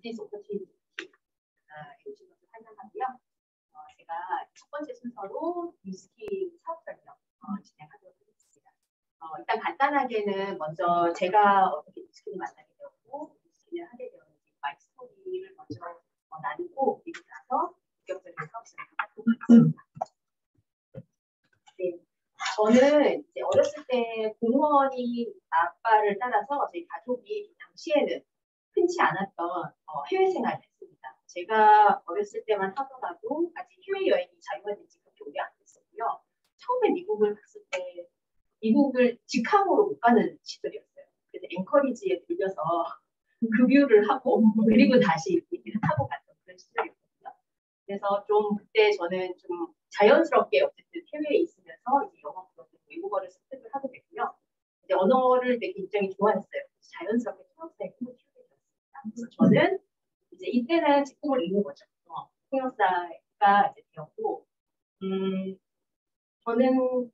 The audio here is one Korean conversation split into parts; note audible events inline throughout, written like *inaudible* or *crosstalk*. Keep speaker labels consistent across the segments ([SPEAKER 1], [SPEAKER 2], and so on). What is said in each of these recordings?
[SPEAKER 1] 비즈니스 opportunity에 오신 것을 환영하고요. 어, 제가 첫 번째 순서로 뉴스킨 사업 설명 어, 진행하도록 하겠습니다. 어, 일단 간단하게는 먼저 제가 어떻게 뉴스킨을 만나게 되었고 뉴스킨을 하게 되었는지 my story를 먼저 어, 나누고 그리고 나서 본격적인 사업 설명을 하겠습니다. 네. 저는 이제 어렸을 때 공무원인 아빠를 따라서 저희 가족이 당시에는 흔치 않았던 어, 해외 생활을 했습니다. 제가 어렸을 때만 하더라도 아직 해외 여행이 자유화된 지 그렇게 오래 안 됐었고요. 처음에 미국을 갔을 때 미국을 직항으로 못 가는 시절이었어요. 그래서 앵커리지에 들려서 *laughs* 급유를 하고 그리고 다시 비행기를 타고 갔던 그런 시절이었거든요. 그래서 좀 그때 저는 좀 자연스럽게 어쨌든 해외에 있으면서 이제 영어 외국어를 습득을 하게 됐고요. 이제 언어를 되게 굉장히 좋아했어요. 자연스럽게 통역사에 꿈을 되었습니다. 그래서 저는 이제 이때는 직공을 읽는 거죠. 어, 통역사가 이제 되었고, 음, 저는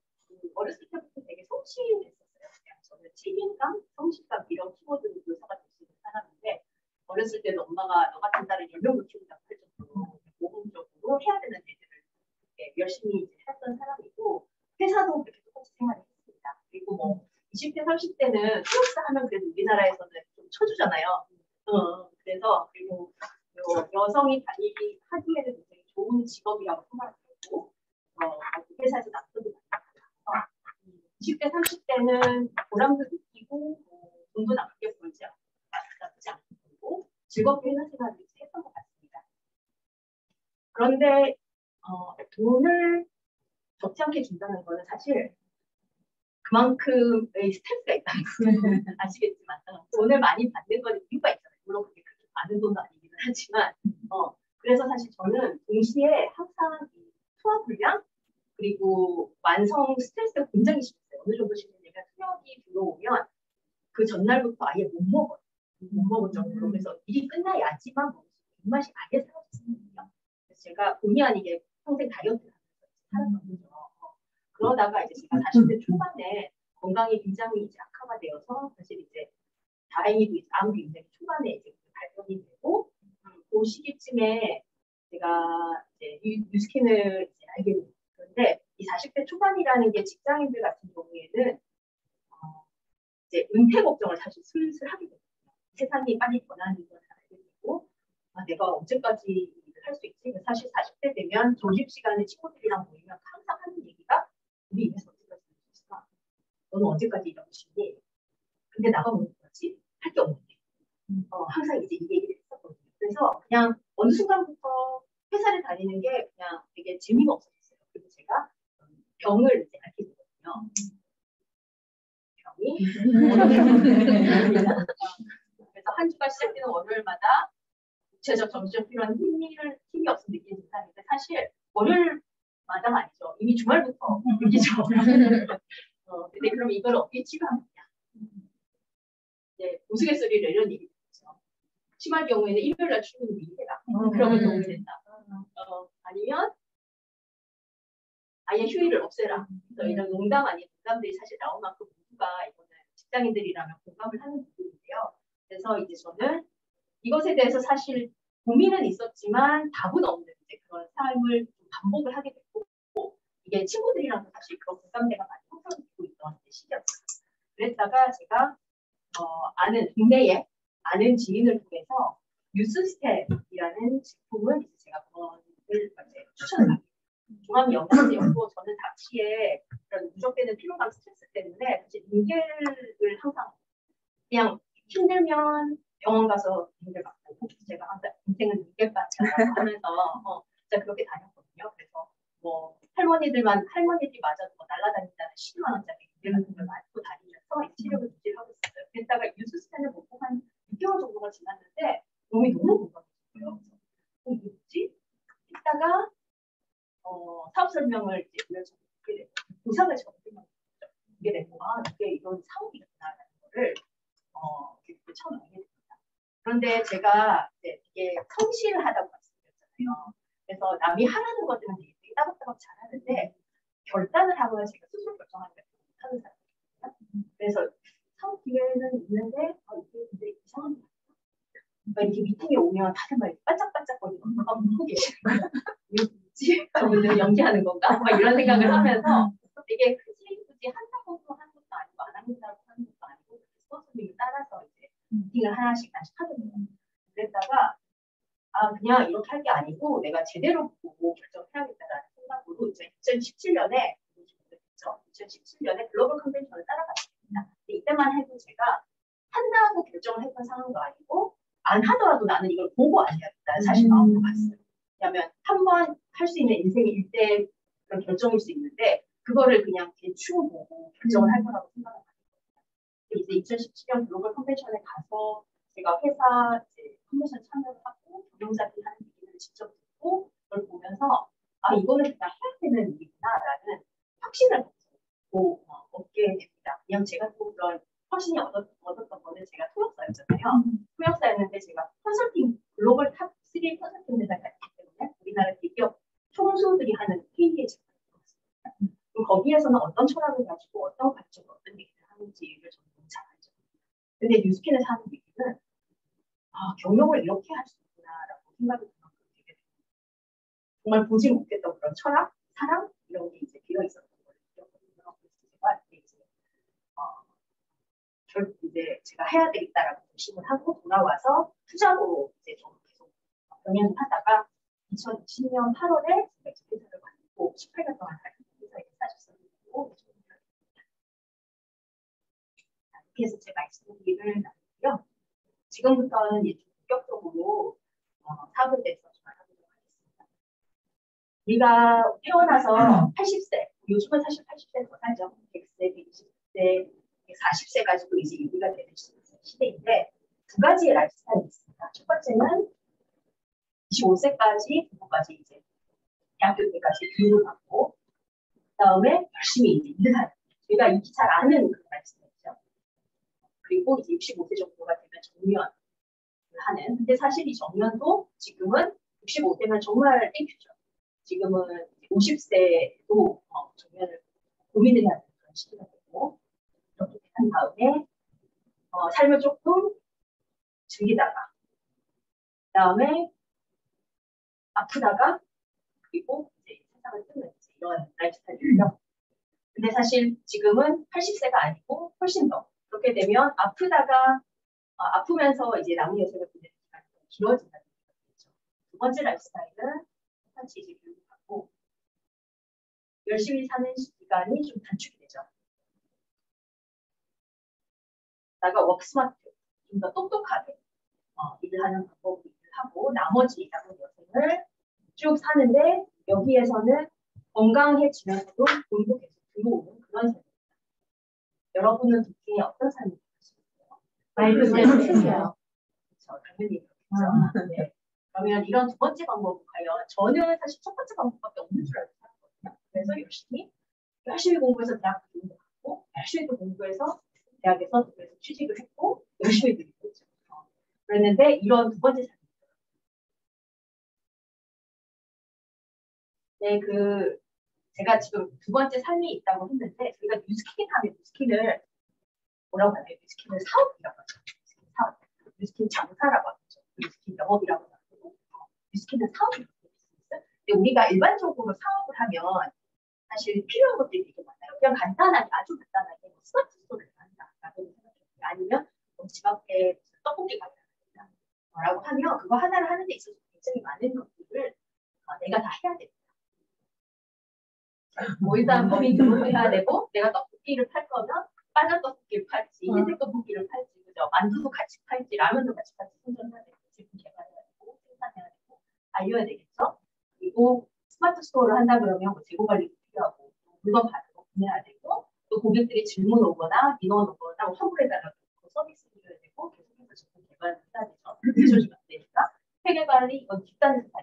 [SPEAKER 1] 어렸을 때부터 되게 성실했었어요. 그냥 저는 책임감, 성실감 이런 키워드 묘사가 될 수 있는 사람인데 어렸을 때는 엄마가 너 같은 딸을 열명을 키운다고 할 정도로 모범적으로 해야 되는 일들을 열심히 이제 했던 사람이고 회사도 그렇게 똑같이 생활했습니다. 그리고 뭐 20대, 30대는 통역사 하면 그래도 우리나라에서는 좀 쳐주잖아요. 어, 그래서 그리고 여성이 다니기 하기에는 굉장히 좋은 직업이라고 생각했고 어, 회사에서 많이 받아서 20대, 30대는 보람도 느끼고 뭐, 돈도 나쁘게 벌지 않고 나쁘지 않고 즐겁게 회사 생활을 했던 것 같습니다. 그런데 어, 돈을 적지 않게 준다는 거는 사실 그만큼의 스트레스가 있다는 걸 *laughs* 아시겠지만 돈을 많이 받는 건 이유가 있잖아요. 물론 그게 그렇게 많은 돈도 하지만 어, 그래서 사실 저는 동시에 항상 투하 불량 그리고 완성 스트레스가 굉장히 심했어요. 어느 정도 심했냐면 투역이 들어오면 그 전날부터 아예 못 먹어요. 못 먹을 정도로 그래서 일이 끝나야지만 먹을 수 입맛이 아예 사라졌거든요. 그래서 제가 본의 아니게 평생 다이어트를 하면서 살았거든요. 그러다가 이제 제가 40대 초반에 건강이 굉장히 이제 악화가 되어서 사실 이제 다행히도 이제 암 굉장히 초반에 이제 발견이 되고 음, 그 시기쯤에 제가 이제 뉴스킨을 이제 알게 됐는데 이 40대 초반이라는 게 직장인들 같은 경우에는 어, 이제 은퇴 걱정을 사실 슬슬 하게 되거든요. 세상이 빨리 변하는 걸 알게 되고 아, 내가 언제까지 할 수 있지? 사실 40대 되면 점심시간에 친구들이랑 모이면 항상 하는 얘기가 우리 입에서 언제까지 할수 있을까? 너는 언제까지 일하고 싶니? 근데 나가 보는 거지? 할 게 없는데. 어, 항상 이제 이 얘기를 했었거든요. 그래서 그냥 어느 순간부터 회사를 다니는 게 그냥 되게 재미가 없었어요. 그리고 제가 병을 이제 앓게 되거든요. 병이. 그래서 한 주가 시작되는 월요일마다 구체적 점수점 필요한 힘이, 힘이 없음 느끼는 증상인데 사실 월요일 마당 아니죠. 이미 느끼죠. *laughs* 어, 근데 그럼 이걸 어떻게 치료하느냐. 이제 우스갯소리를 이런 얘기 듣죠. 심할 경우에는 일요일 날 출근 미리 해라. 그러면 도움이 된다. 어, 아니면 아예 휴일을 없애라. 그래서 이런 농담 아닌 농담들이 사실 나온 만큼 모두가 이거는 직장인들이라면 공감을 하는 부분인데요. 그래서 이제 저는 이것에 대해서 사실 고민은 있었지만 답은 없는 그런 삶을 반복을 하게 됐고 이게 친구들이랑도 사실 그런 공감대가 많이 형성되고 있던 시기였어요. 그랬다가 제가 어, 아는 국내에 아는 지인을 통해서 뉴스스텝이라는 제품을 이제 제가 그거를 추천을 받게 종합 영양제였고 저는 당시에 그런 누적되는 피로감 스트레스 때문에 사실 인계를 항상 그냥 힘들면 병원 가서 인계 받고 제가 항상 인생은 인계받자 하면서 어, 진짜 그렇게 다녔거든요. 그래서 뭐 할머니들만 할머니들이 맞아도 뭐 날라다닌다는 10만 원짜리 인계 같은 걸 맞고 다니면서 치료를 유지하고 있었어요. 그랬다가 뉴스 스탠을 먹고 한 6개월 정도가 지났는데 몸이 너무 건강해졌어요. 어, 뭐지? 이따가 어, 사업 설명을 이제 보여주게 되고 보상을 적게 되고 아 이게 이런 사업이구나라는 거를 어, 처음 알게 됩니다. 그런데 제가 이제 되게 성실하다고 말씀드렸잖아요. 그래서 남이 하라는 것들은 따박따박 잘하는데 결단을 하거나 제가 스스로 결정하는 걸 못하는 사람이거든요. 그래서 사업 기회는 있는데 아, 이게 근데 이상한 거 그러니까 이렇게 미팅에 오면 다들 막 반짝반짝거리고 막 웃고 계시는 거예요. *laughs* 이거 뭐지? 저분들 연기하는 건가? 막 이런 생각을 하면서 되게 굳이 굳이 한다고 하는 것도 아니고 안 한다고 하는 것도 아니고 스폰서님을 따라서 이제 미팅을 하나씩 다시 하거든요. 그랬다가 아 그냥 이렇게 할 게 아니고 내가 제대로 보고 결정해야겠다 생각으로 이제 2017년에 2017년에 글로벌 컨벤션을 따라갔습니다. 이때만 해도 제가 한다고 결정을 했던 상황도 아니고 안 하더라도 나는 이걸 보고 안 해야겠다는 사실 마음으로 갔어요. 왜냐하면 한 번 할 수 있는 인생의 일대 그런 결정일 수 있는데 그거를 그냥 대충 보고 결정을 할 거라고 생각을 했거든요. 이제 2017년 글로벌 컨벤션에 가서 제가 회사 이제 컨벤션 참여를 하고 경영자들이 하는 얘기를 직접 듣고 그걸 보면서 아 이거는 그냥 해야 되는 일이구나라는 확신을 갖고 어, 얻게 됩니다. 그냥 제가 또 그런 확신이 얻었, 얻었던 거는 제가 통역사였잖아요. 통역사였는데 제가 컨설팅 글로벌 top 3 컨설팅 회사가 있기 때문에 우리나라 대기업 총수들이 하는 회의에 있었습니다. 그럼 거기에서는 어떤 철학을 가지고 어떤 관점으로 어떤 얘기를 하는지를 저는 잘 알죠. 근데 뉴스킨에서 하는 얘기는 아 경영을 이렇게 할 수 있구나라고 생각이 들면 되게 정말 보지 못했던 그런 철학, 사랑 이런 게 이제 비어 있었던 거예요. 제가 이제 어, 결 이제 제가 해야 되겠다라고 결심을 하고 돌아와서 투자로 이제 좀 계속 병행을 하다가 2020년 8월에 제가 이제 회사를 관리고 18년 동안 회사에 사셨었고 이렇게 해서 제 말씀드리기를 나누고요. 지금부터는 이제 본격적으로 어, 사업에 대해서 말하도록 하겠습니다. 우리가 태어나서 80세, 요즘은 사실 80세 더 살죠. 100세, 120세, 40세까지도 이제 유지가 되는 시대인데 두 가지의 라이프스타일이 있습니다. 첫 번째는 25세까지, 부모까지 이제 대학교 때까지 교육을 받고 그다음에 열심히 이제 일을 하는 저희가 익히 잘 아는 그런 라이프스타일이죠. 그리고 이제 65세 정도가 되면 정년을 하는 근데 사실 이 정년도 지금은 65세면 정말 thank you죠. 지금은 50세도 어, 정년을 고민을 되는 그런 시기가 되고 이렇게 한 다음에 어, 삶을 조금 즐기다가 그 다음에 아프다가 그리고 이제 세상을 뜨는 이런 라이프스타일이에요. 근데 사실 지금은 80세가 아니고 훨씬 더 그렇게 되면 아프다가 어, 아프면서 이제 남은 여생을 보내는 시간이 길어진다는 얘기죠. 두 번째 라이프스타일은 똑같이 이제 교육을 받고 열심히 사는 시간이 좀 단축이 되죠. 나가 워크스마트 좀 더 똑똑하게 어, 일을 하는 방법으로 일을 하고 나머지 남은 여생을 쭉 사는데 여기에서는 건강해지면서도 돈도 계속 들어오는 그런 삶입니다. 여러분은 둘 중에 어떤 삶을 사시겠어요?
[SPEAKER 2] 말도 그대로 쓰세요.
[SPEAKER 1] 그렇죠. 당연히 그렇죠. 네. 그러면 이런 두 번째 방법은 과연 저는 사실 첫 번째 방법밖에 없는 줄 알고. 그래서 열심히 열심히 공부해서 대학 교육을 받고 열심히 또 공부해서 대학에서 그래서 취직을 했고 열심히 했죠. 그랬는데 이런 두 번째 삶이 네, 그 제가 지금 두 번째 삶이 있다고 했는데 저희가 뉴스킨 하면 뉴스킨을 뭐라고 하나요? 뉴스킨을 사업이라고 하죠. 뉴스킨 사업, 뉴스킨 장사라고 하죠. 뉴스킨 영업이라고 하고 뉴스킨은 사업이 있어요. 근데 우리가 일반적으로 사업을 하면 사실 필요한 것들이 되게 많아요. 그냥 간단하게 아주 간단하게 뭐 스마트 스토어를 한다라고 생각해요. 아니면 뭐 집 앞에 떡볶이 가게를 한다라고 하면 그거 하나를 하는 데 있어서 굉장히 많은 것들을 어, 내가 다 해야 됩니다. 뭐 일단 법인 등록을 해야 되고 내가 떡볶이를 팔 거면 빨간 떡볶이를 팔지 흰색 떡볶이를 팔지 그죠 만두도 같이 팔지 라면도 같이 팔지 선전해야 되고 제품 개발해야 되고 생산해야 되고 알려야 되겠죠 그리고 스마트 스토어를 한다 그러면 뭐 재고 관리도 필요하고 물건 받고 구매해야 되고 또 고객들이 질문 오거나 민원 오거나 환불해달라고 서비스 드려야 되고 계속해서 제품 개발을 해야 되죠 늦어지면 안 되니까 회계 관리 이건 뒷단에서 다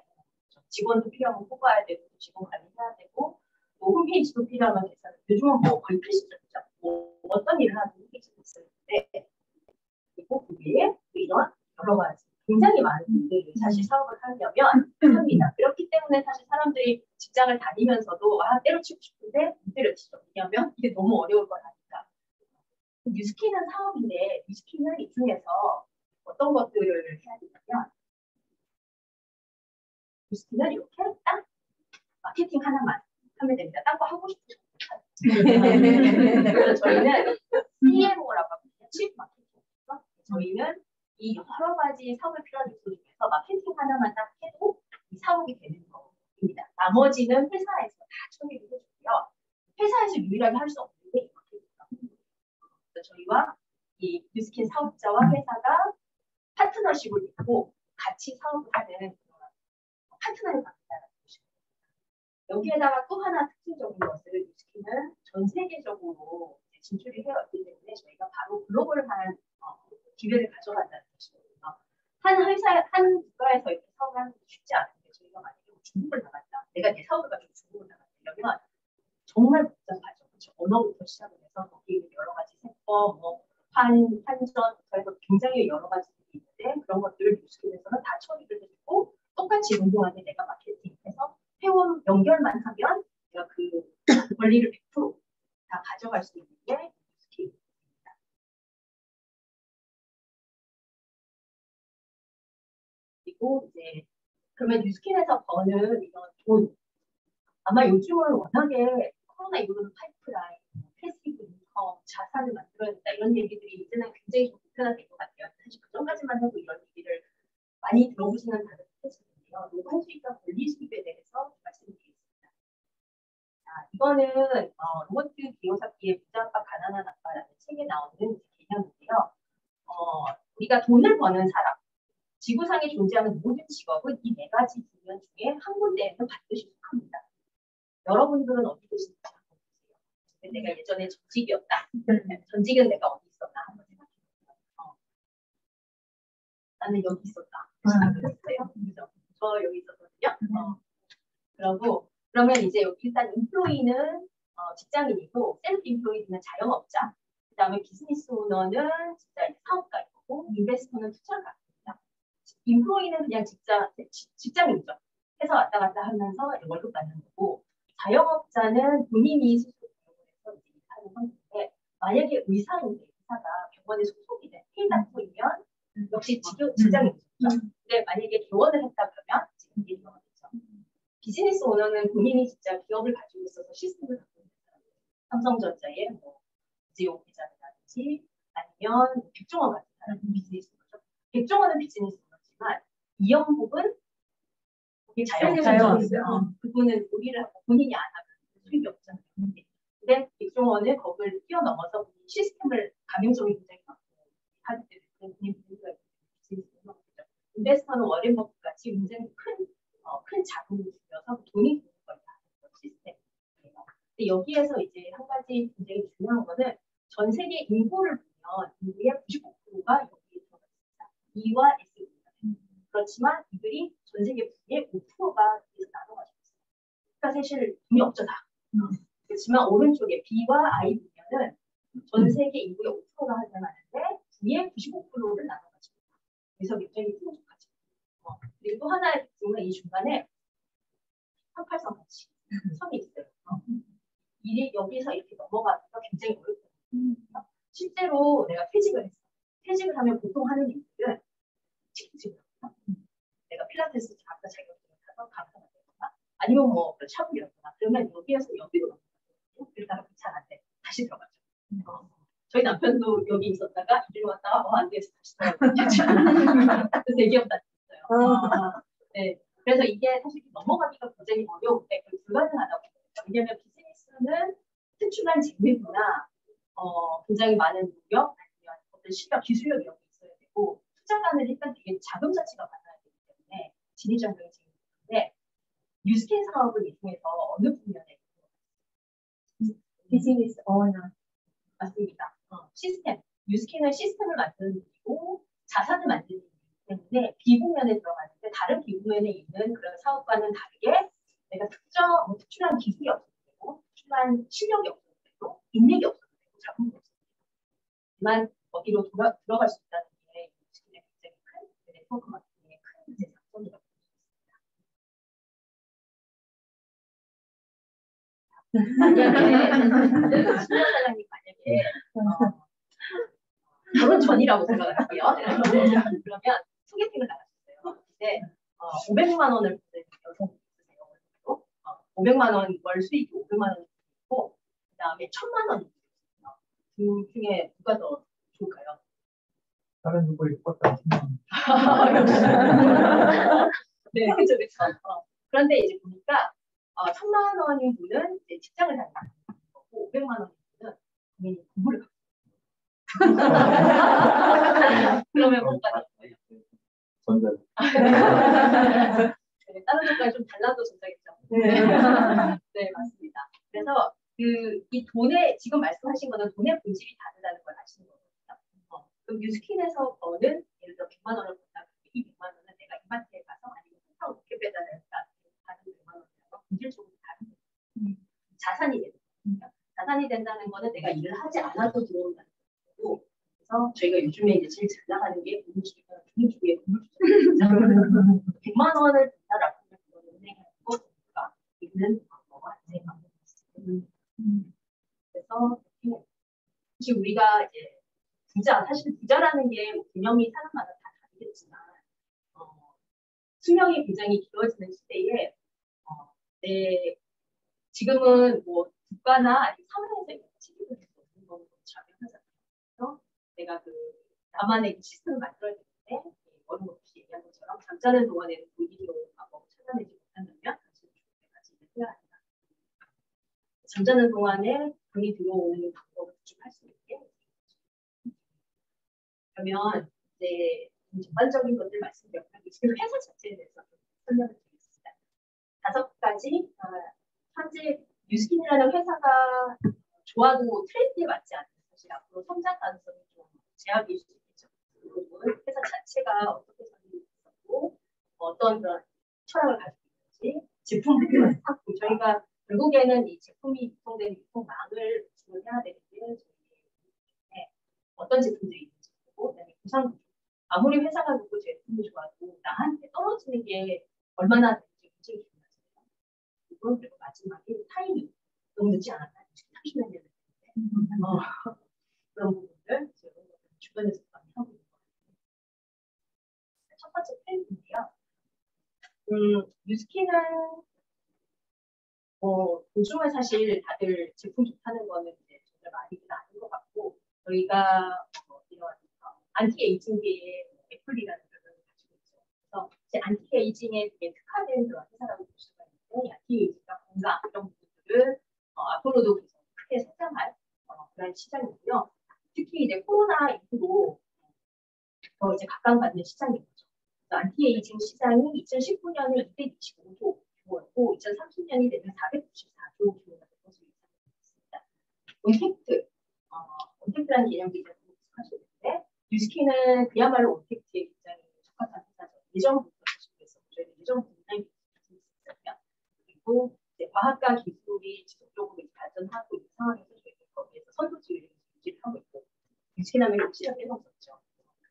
[SPEAKER 1] 직원도 필요하고 뽑아야 되고 직원 관리해야 되고 뭐 홈페이지도 필요하면 괜찮아요. 요즘은 뭐 거의 필수적이죠. 뭐 어떤 일을 하든 홈페이지도 있는데 그리고 그 외에 이런 여러 가지 굉장히 많은 분들이 사실 사업을 하려면 합니다. 그렇기 때문에 사실 사람들이 직장을 다니면서도 아 때려치고 싶은데 못 때려치죠. 왜냐하면 이게 너무 어려울 거라니까. 뉴스키는 사업인데 뉴스키는 이 중에서 어떤 것들을 해야 되냐면 뉴스키는 이렇게 딱 마케팅 하나만 하면 됩니다. 딴 거 하고 싶으면 *laughs* 그래서 저희는 CMO라고 하거든요. 칩 마케팅. 저희는 이 여러 가지 사업에 필요한 요소 중에서 마케팅 하나만 딱 해도 이 사업이 되는 겁니다. 나머지는 회사에서 다 처리를 해주고요. 회사에서 유일하게 할 수 없는 게 마케팅입니다. 저희와 이 뉴스킨 사업자와 회사가 파트너십을 맺고 같이 사업을 하는 파트너를 만든다는 것입니다. 여기에다가 또 하나 특징적인 것을 뉴스킨은 전 세계적으로 진출이 되었기 때문에 저희가 바로 글로벌한 어, 기회를 가져간다는. 한 회사, 한 국가에서 이렇게 사업을 하는 게 쉽지 않은데 저희가 만약에 중국을 나갔다. 내가 내 사업을 가지고 중국을 나갔다. 이러면 정말 복잡하죠. 그렇죠? 언어부터 시작을 해서 거기 여러 가지 세법, 뭐 환, 환전부터 해서 굉장히 여러 가지들이 있는데 그런 것들을 뉴스킨에서는 다 처리를 해주고 똑같이 운동하게 내가 마케팅해서 회원 연결만 하면 내가 그 권리를 100%다 가져갈 수 있는 게 뉴스킨입니다. 그리고 이제 그러면 뉴스킨에서 버는 이런 돈 아마 요즘은 워낙에 코로나 이후로는 파이프라인, passive income, 자산을 만들어야 된다 이런 얘기들이 이제는 굉장히 좀 불편하게 것 같아요. 사실 그 전까지만 해도 이런 얘기를 많이 들어보시는 다들 했었는데요. 노동 수익과 권리 수익에 대해서 말씀드리겠습니다. 자, 이거는 어, 로버트 기요사키의 부자 아빠 가난한 아빠라는 책에 나오는 개념인데요. 어, 우리가 돈을 버는 사람, 지구상에 존재하는 모든 직업은 이 네 가지 분야 중에 한 군데에서 반드시. 여러분들은 어디 계신지 보세요. 내가 예전에 전직이었다. *laughs* 전직은 내가 어디 있었나 한번 생각해 보세요. 어. 나는 여기 있었다. 그랬어요. 그죠? 저 여기 있었거든요. 어. 그러고 그러면 이제 여기 일단 인플로이는 어, 직장인이고 셀프 인플로이드는 자영업자. 그 다음에 비즈니스 오너는 진짜 사업가이고 인베스터는 투자가. 인플로이는 그냥 직장 직장인이죠. 회사 왔다 갔다 하면서 월급 받는 거고 자영업자는 본인이 스스로 병원에서 이제 일하는 상태인데 만약에 의사인데 의사가 병원에 소속이 된 페이닥터이면 역시 직장인이죠. 근데 만약에 개원을 했다 그러면 지금 이게 들어가겠죠. 비즈니스 오너는 본인이 진짜 기업을 가지고 있어서 시스템을 갖고 있는 사람. 삼성전자의 뭐 이재용 회장이라든지 아니면 백종원 같은 사람 비즈니스 오너죠. 백종원은 비즈니스 오너지만 이영복은 이게 자영업자였어요. 어, 그분은 하고 본인이 안 하면 수익이 없잖아요. 근데 백종원은 거기를 뛰어넘어서 시스템을 감염점이 굉장히 많고 하기 때문에 분위기가 있는 인베스터는 워렌 버핏 같이 굉장히 큰, 어, 큰 자금을 들여서 돈이 드는 걸다 시스템이에요. 근데 여기에서 이제 한 가지 굉장히 중요한 거는 전 세계 인구를 보면 인구의 95%가 여기에 들어가 있습니다. E와 S입니다. 그렇지만 이들이 전 세계 부의 5%가 여기서 나눠가지고 있어요. 그러니까 사실 돈이 없죠 다. 그렇지만 오른쪽에 B와 I 보면은 전 세계 인구의 5%가 하나하는데 B의 95%를 나눠가지고 그래서 굉장히 풍족하죠. 어. 그리고 또 하나의 특징은 이 중간에 38선 같이 선이 있어요. 어. 이 여기서 이렇게 넘어가기가 굉장히 어렵거든요. 실제로 내가 퇴직을 했어. 퇴직을 하면 보통 하는 일들은 직직을 하거나 내가 필라테스 아까 자격증을 타서 강사가 아니면 뭐 샤브이었거나 그러면 여기에서 여기로 넘어가거든요. 그러다가 귀찮은데 다시 들어가죠. 어. 저희 남편도 여기 있었다가 이리로 왔다가 어, 안 돼서 다시 들어가요. 대기업 다녔어요. 어. 네. 그래서 이게 사실 넘어가기가 굉장히 어려운데 불가능하다고 봅니다. 왜냐하면 비즈니스는 특출난 재능이나 어, 굉장히 많은 노력 아니면 어떤 실력, 기술력이 여기 있어야 되고 투자가는 일단 되게 자금 자체가 많아야 되기 때문에 진입장벽이 있는데 뉴스킨 사업을 이통해서 어느 분야에
[SPEAKER 2] 비즈니스 오너
[SPEAKER 1] 맞습니다. 어, 시스템 뉴스킨은 시스템을 만드는 일이고 자산을 만드는 일이기 때문에 비국면에 들어가는데 다른 비국면에 있는 그런 사업과는 다르게 내가 특정 뭐 특출난 기술이 없어도 되고 특출난 실력이 없어도 되고 인맥이 없어도 되고 자금이 없어도 되고 하지만 거기로 돌아, 들어갈 수 있다는 게 뉴스킨의 굉장히 큰 네트워크 마케팅의 큰 장점이라고 볼 수 있습니다. 만약에 신영 사장님 만약에 어, 결혼 전이라고 생각할게요. 그러면 소개팅을 나갔어요. 근데 어, 500만 원을 보는 여성 있으세요. 어, 500만 원 월 수익이 500만 원 있고 그다음에 1000만 원 그 중에 누가 더 좋을까요?
[SPEAKER 3] 다른 누구의 꽃다 *laughs*
[SPEAKER 1] 네, 그렇죠, 그렇죠. 어. 그런데 이제 보니까 어, 1000만 원인 분은 이제 직장을 거고 500만 원인 분은 본인이 공부를 하고 *laughs* 그러면 뭔가 될 거예요.
[SPEAKER 3] 전자.
[SPEAKER 1] 네, 다른 쪽까지 좀 달라도 전자겠죠. 네, *laughs* 맞습니다. 그래서 그 이 돈의 지금 말씀하신 거는 돈의 본질이 다르다는 걸 아시는 거거든요. 어, 그럼 뉴스킨에서 버는 예를 들어 100만 원을 번다. 이 100만 원은 내가 이마트에 가서 아니면 한타로 어떻게 배달할까 다른 100만 원이라고 본질적으로 다른 거예요. 자산이 되는. 자산이 된다는 거는 내가 일을 하지 않아도 들어온다는 거고 그래서 저희가 요즘에 이제 제일 잘 나가는 게 공주가 공주의 건물주죠. 100만 원을 번다라고 하면 그거는 은행하고 있는 방법과 제 방법이었어요. 그래서 사실 우리가 이제 부자 사실 부자라는 게 개념이 사람마다 다 다르겠지만 어, 수명이 굉장히 길어지는 시대에 어, 내 지금은 뭐 국가나 사회에서 이런 지급을 할수 없는 너무 자명하잖아요. 그래서 내가 그 나만의 그 시스템을 만들어야 되는데 어느 없이 얘기한 것처럼 잠자는 동안에는 본인으로 방법을 찾아내지 못한다면 사실 죽을 때까지 해야 한다. 잠자는 동안에 돈이 들어오는 방법을 구축할 수 있게 그러면 이제 전반적인 것들 말씀드렸고 지금 회사 자체에 대해서 좀 설명을 드리겠습니다. 다섯 가지 어, 현재 뉴스킨이라는 회사가 좋아도 트렌드에 맞지 않는 사실 앞으로 성장 가능성이 좀 제약일 수 있겠죠. 그리고 회사 자체가 어떻게 설립됐었고 어떤 그런 철학을 가지고 있는지 제품부터 샀고 저희가 결국에는 이 제품이 유통되는 유통망을 구분해야 되는데 저희 어떤 제품들이 있는지 보고 그다음에 구상 아무리 회사가 좋고 제품이 좋아도 나한테 떨어지는 게 얼마나 되는지 굉장히 중요하잖아요. 그리고 그리고 마지막에 타이밍 너무 늦지 않았나요? 30년 됐는데 어, 그런 부분들 제가 주변에서 많이 하고 있는 것 같아요. 첫 번째 트렌드인데요. 음, 뉴스킨은 뭐 요즘은 사실 다들 제품 좋다는 거는 이제 정말 많이는 아닌 것 같고 저희가 뭐 이런 어, anti-aging계의 애플이라는 별명을 가지고 있죠. 그래서 이제 anti-aging에 되게 특화된 그런 회사라고 볼 수가 있는데 anti-aging과 건강 이런 부분들은 어, 앞으로도 계속 크게 성장할 어, 그런 시장이고요. 특히 이제 코로나 이후로 더 이제 각광받는 시장인 거죠. 안티 에이징 시장이 2019년에 225조 규모였고 2030년이 되면 494조 규모가 될 것으로 예상되고 있습니다. 온택트, 어, 온택트라는 개념도 이제 텐데 뉴스킨은 그야말로 온택트에 굉장히 적합한 회사죠. 예전부터 계속해서 저희는 예전부터 굉장히 있었어요. 그리고 이제 과학과 기술이 지속적으로 발전하고 있는 상황에서 저희는 거기에서 선도지를 유지를 하고 있고 뉴스키라면 혹시나 빼놓었죠.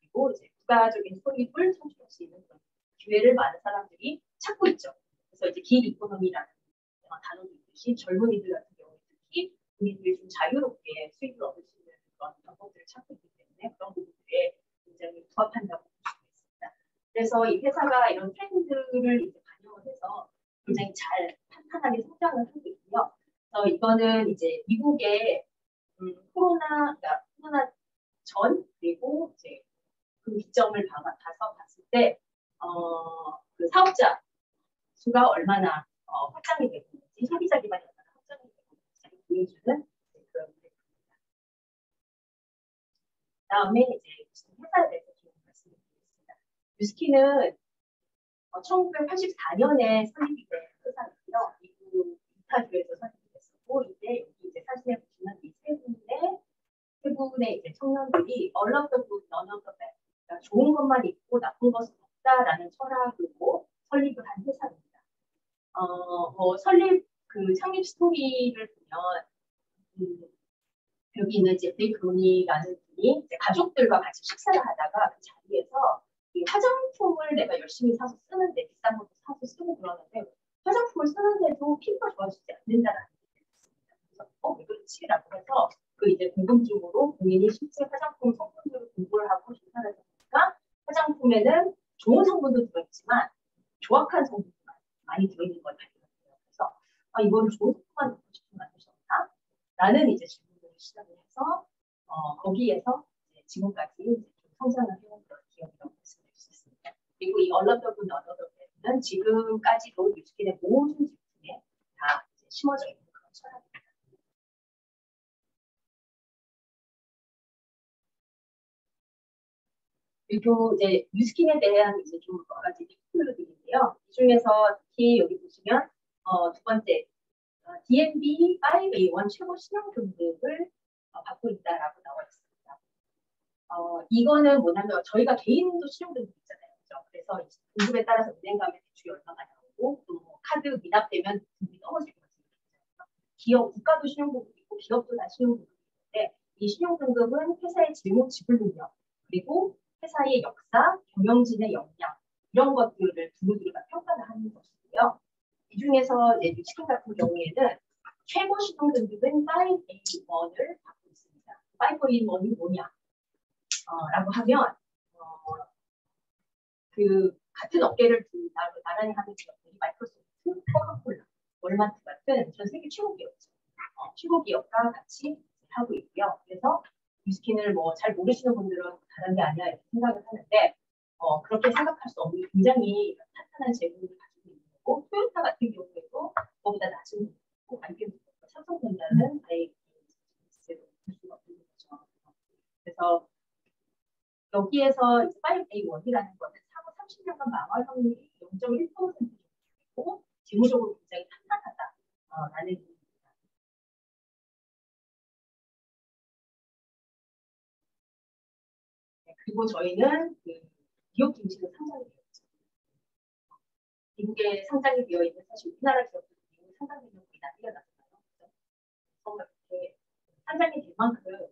[SPEAKER 1] 그리고 이제 국가적인 손익을 창출할 수 있는 기회를 많은 사람들이 찾고 있죠. 그래서 이제 긴 이코노미라는 단어도 있듯이 젊은이들 같은 경우에 특히 본인들이 좀 자유롭게 수익을 얻을 수 있는 그런 방법들을 찾고 있기 때문에 그런 부분들에 굉장히 부합한다고 볼 수 있습니다. 그래서 이 회사가 이런 트렌드를 이제 반영을 해서 굉장히 잘 탄탄하게 성장을 하고 있고요. 그래서 이거는 이제 미국의 음, 코로나, 그러니까 코로나 전 그리고 이제 그 기점을 봐서 봤을 때, 어, 그 사업자 수가 얼마나 어, 확장이 되고 있는지, 소비자 기반이 얼마나 확장이 되고 있는지 보여주는 그런 그래프입니다. 다음에 이제 회사에 대해서 좀 말씀드리겠습니다. 뉴스키는 어, 1984년에 설립이 된 회사이고요. 미국 이타주에서 설립이 됐었고, 이제 여기 이제 사진에 보시면 이 세 분의 세 분의 이제 청년들이 all of the 좋은 것만 있고 나쁜 것은 없다라는 철학으로 설립을 한 회사입니다. 어, 뭐 설립 그 창립 스토리를 보면 음, 여기 있는 이제 베이크로니라는 분이 가족들과 같이 식사를 하다가 그 자리에서 이 화장품을 내가 열심히 사서 쓰는데 비싼 것도 사서 쓰고 그러는데 화장품을 쓰는데도 피부가 좋아지지 않는다는 얘기를 했습니다. 그래서 어, 왜 그렇지라고 해서 그 이제 궁금증으로 본인이 실제 화장품 성분들을 제품에는 좋은 성분도 들어있지만 조악한 성분도 많이 들어있는 걸 발견했어요. 그래서 아, 이거를 좋은 성분만 넣고 싶은 만드셨나? 라는 이제 질문을 시작을 해서 어, 거기에서 이제 지금까지 이제 좀 성장을 해온 그런 기업이라고 말씀드릴 수 있습니다. 그리고 이 얼러더분 언어더분은 지금까지도 뉴스킨의 모든 제품에 다 이제 심어져 있는 그런 철학입니다. 그리고 이제 뉴스킨에 대한 이제 좀 여러 가지 팁들인데요. 이 중에서 특히 여기 보시면 어, 두 번째 어, DMB 5A1 최고 신용 등급을 어, 받고 있다라고 나와 있습니다. 어, 이거는 뭐냐면 저희가 개인도 신용 등급 있잖아요. 그렇죠? 그래서 등급에 따라서 은행 가면 대출이 얼마가 나오고 또 뭐 카드 미납되면 등급이 떨어지고 기업 국가도 신용 등급이 있고 기업도 다 신용 등급이 있는데 이 신용 등급은 회사의 질무 지불 능력 그리고 회사의 역사, 경영진의 역량 이런 것들을 두루두루 다 평가를 하는 것이 고요. 이 중에서 이제 뉴치킨 같은 경우에는 최고 시동 등급은 5A1을 받고 있습니다. 5A1이 뭐냐? 어, 라고 하면 어, 그 같은 업계를 나란히 하는 기업들이 마이크로소프트, 코카콜라, 월마트 같은 전 세계 최고 기업이죠. 어, 최고 기업과 같이 하고 있고요. 그래서 위스킨을 뭐 잘 모르시는 분들은 다른 게 아니야 이렇게 생각을 하는데 어, 그렇게 생각할 수 없는 굉장히 탄탄한 재능을 거고 토요타 같은 경우에도 그보다 낮은 거고 IBM 삼성전자는 아예 제로 볼 수가 없는 거죠. 그래서 여기에서 5A1이라는 거는 사후 30년간 망할 확률이 0.1% 정도고 재무적으로 굉장히 탄탄하다라는 어, 그리고 저희는 그 기업 상장이 되었죠. 미국에 상장이 되어 있는 사실 우리나라 기업들도 미국에 상장되는 거의 다 뛰어나잖아요. 그래서 이렇게 상장이 될 만큼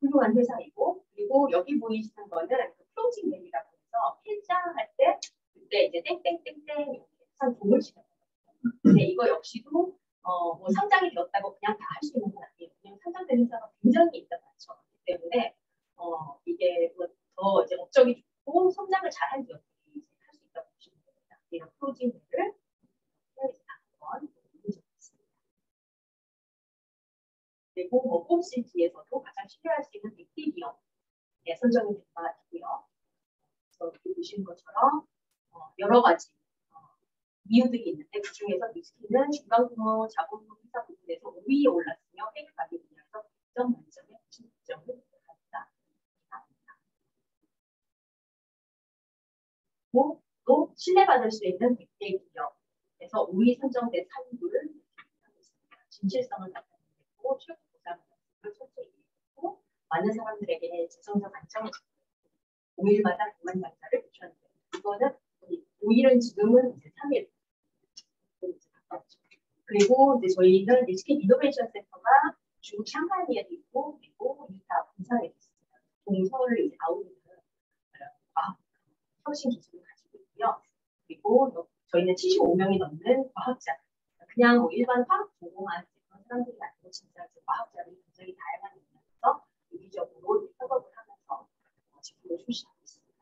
[SPEAKER 1] 훌륭한 회사이고 그리고 여기 보이시는 거는 그 클로징 벨이라고 해서 해장할 때 그때 이제 땡땡땡땡 이렇게 참 종을 치는 거예요. 근데 이거 역시도 어, 뭐 상장이 되었다고 그냥 다 할 수 있는 건 아니에요. 그냥 상장된 회사가 굉장히 있다 많죠. 그렇기 때문에 어, 이게 뭐더 이제 업적이 좋고 성장을 잘한 기업들이 할 수 있다고 보시면 됩니다. 이런 프로징을 한번 적었습니다. 그리고 뭐 홈시티에서도 가장 신뢰할 수 있는 빅티비엄 예, 선정이 된바 같고요. 그래서 여기 보시는 것처럼 어, 여러 가지 어, 이유들이 있는데 그 중에서 미스키는 중간규모 자본 회사 부분에서 5위에 올랐으며 회계 가격에 비해서 1점 만점에 96점을 있고 또 신뢰받을 수 있는 100대 기업에서 우위 선정된 산부를 하고 있습니다. 진실성을 나타내고 최고 보상을 이해했고 많은 사람들에게 재정적 안정을 5일마다 9만 장사를 붙였는데 이거는 오일은 지금은 이제 3일 그리고 이제 저희는 뉴스킨 innovation 센터가 중국 샹하이에 있고 그리고 유타 본사에 있습니다. 이제 아우르는 과학 혁신 기술을. 그리고 저희는 75명이 넘는 과학자, 그냥 뭐 일반 화학 전공한 그런 사람들이 아니고 진짜 과학자들이 굉장히 다양한 분야에서 유기적으로 협업을 하면서 제품을 출시하고 있습니다.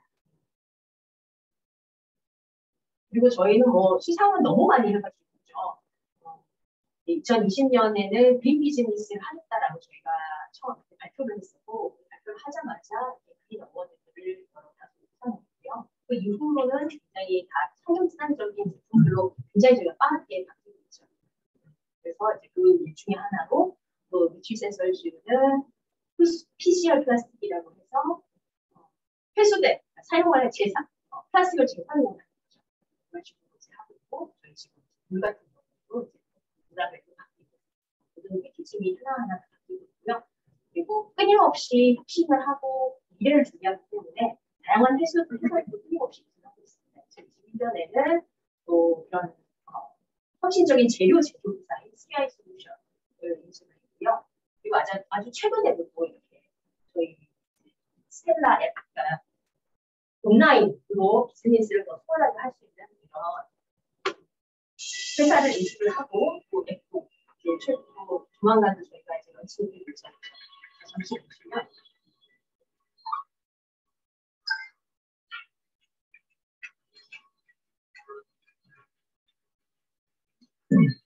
[SPEAKER 1] 그리고 저희는 뭐 시상은 너무 많이 해가지고 있죠. 2020년에는 그린 비즈니스를 하겠다라고 저희가 처음 발표를 했었고 발표를 하자마자 그린 어워드를 여러 가지 수상했고요. 그 이후로는 굉장히 다 성형산적인 제품들로 굉장히 저희가 빠르게 바뀌고 있죠. 그래서 이제 그 중에 하나로 또 미취 센서를 지우는 PCR 플라스틱이라고 해서 회수된 사용할 재산 어, 플라스틱을 지금 활용하는 거죠. 그런 식으로 이제 하고 있고 저희 지금 물 같은 것도 문화를 바뀌고 모든 패키징이 하나하나 바뀌고 있고요. 그리고 끊임없이 혁신을 하고 미래를 준비하기 때문에 다양한 회사들도 끊임없이 진행하고 있습니다. 주변에는 또 이런 어, 혁신적인 재료 제조 회사인 CI 솔루션을 인수를 했고요. 그리고 아주, 아주 최근에도 또 이렇게 저희 스텔라 앱, 그러니까 온라인으로 비즈니스를 더 수월하게 할 수 있는 이런 회사를 인수를 하고 또 앱도 최고 조만간도 저희가 이제 런칭을 예정입니다. 잠시 보시면 Mm.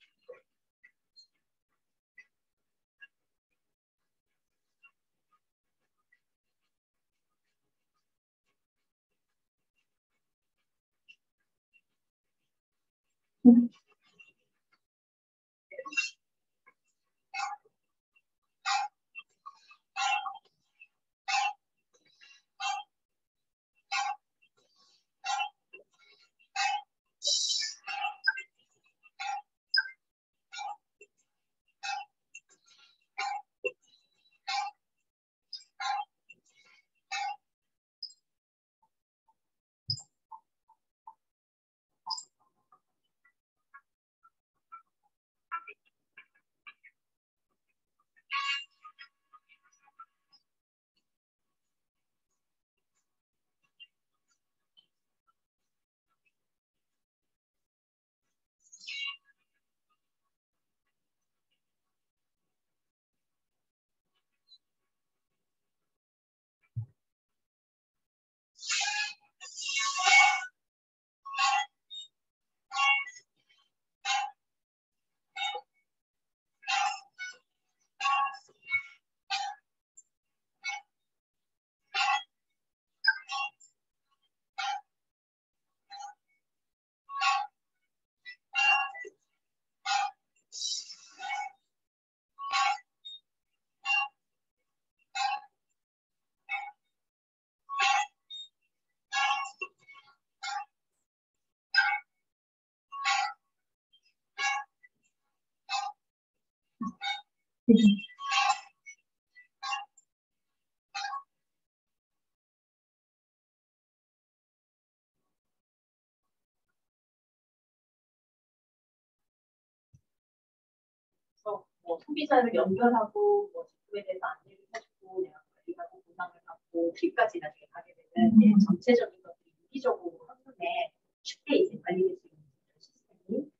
[SPEAKER 1] 뭐 소비자를 연결하고 뭐 제품에 대해서 안내를 해주고 내가 관리하고 보상을 받고 뒤까지 나중에 가게 되는
[SPEAKER 2] 음.
[SPEAKER 1] 전체적인 것들이 유기적으로 한눈에 쉽게 이제 관리될 수 있는 그런 시스템이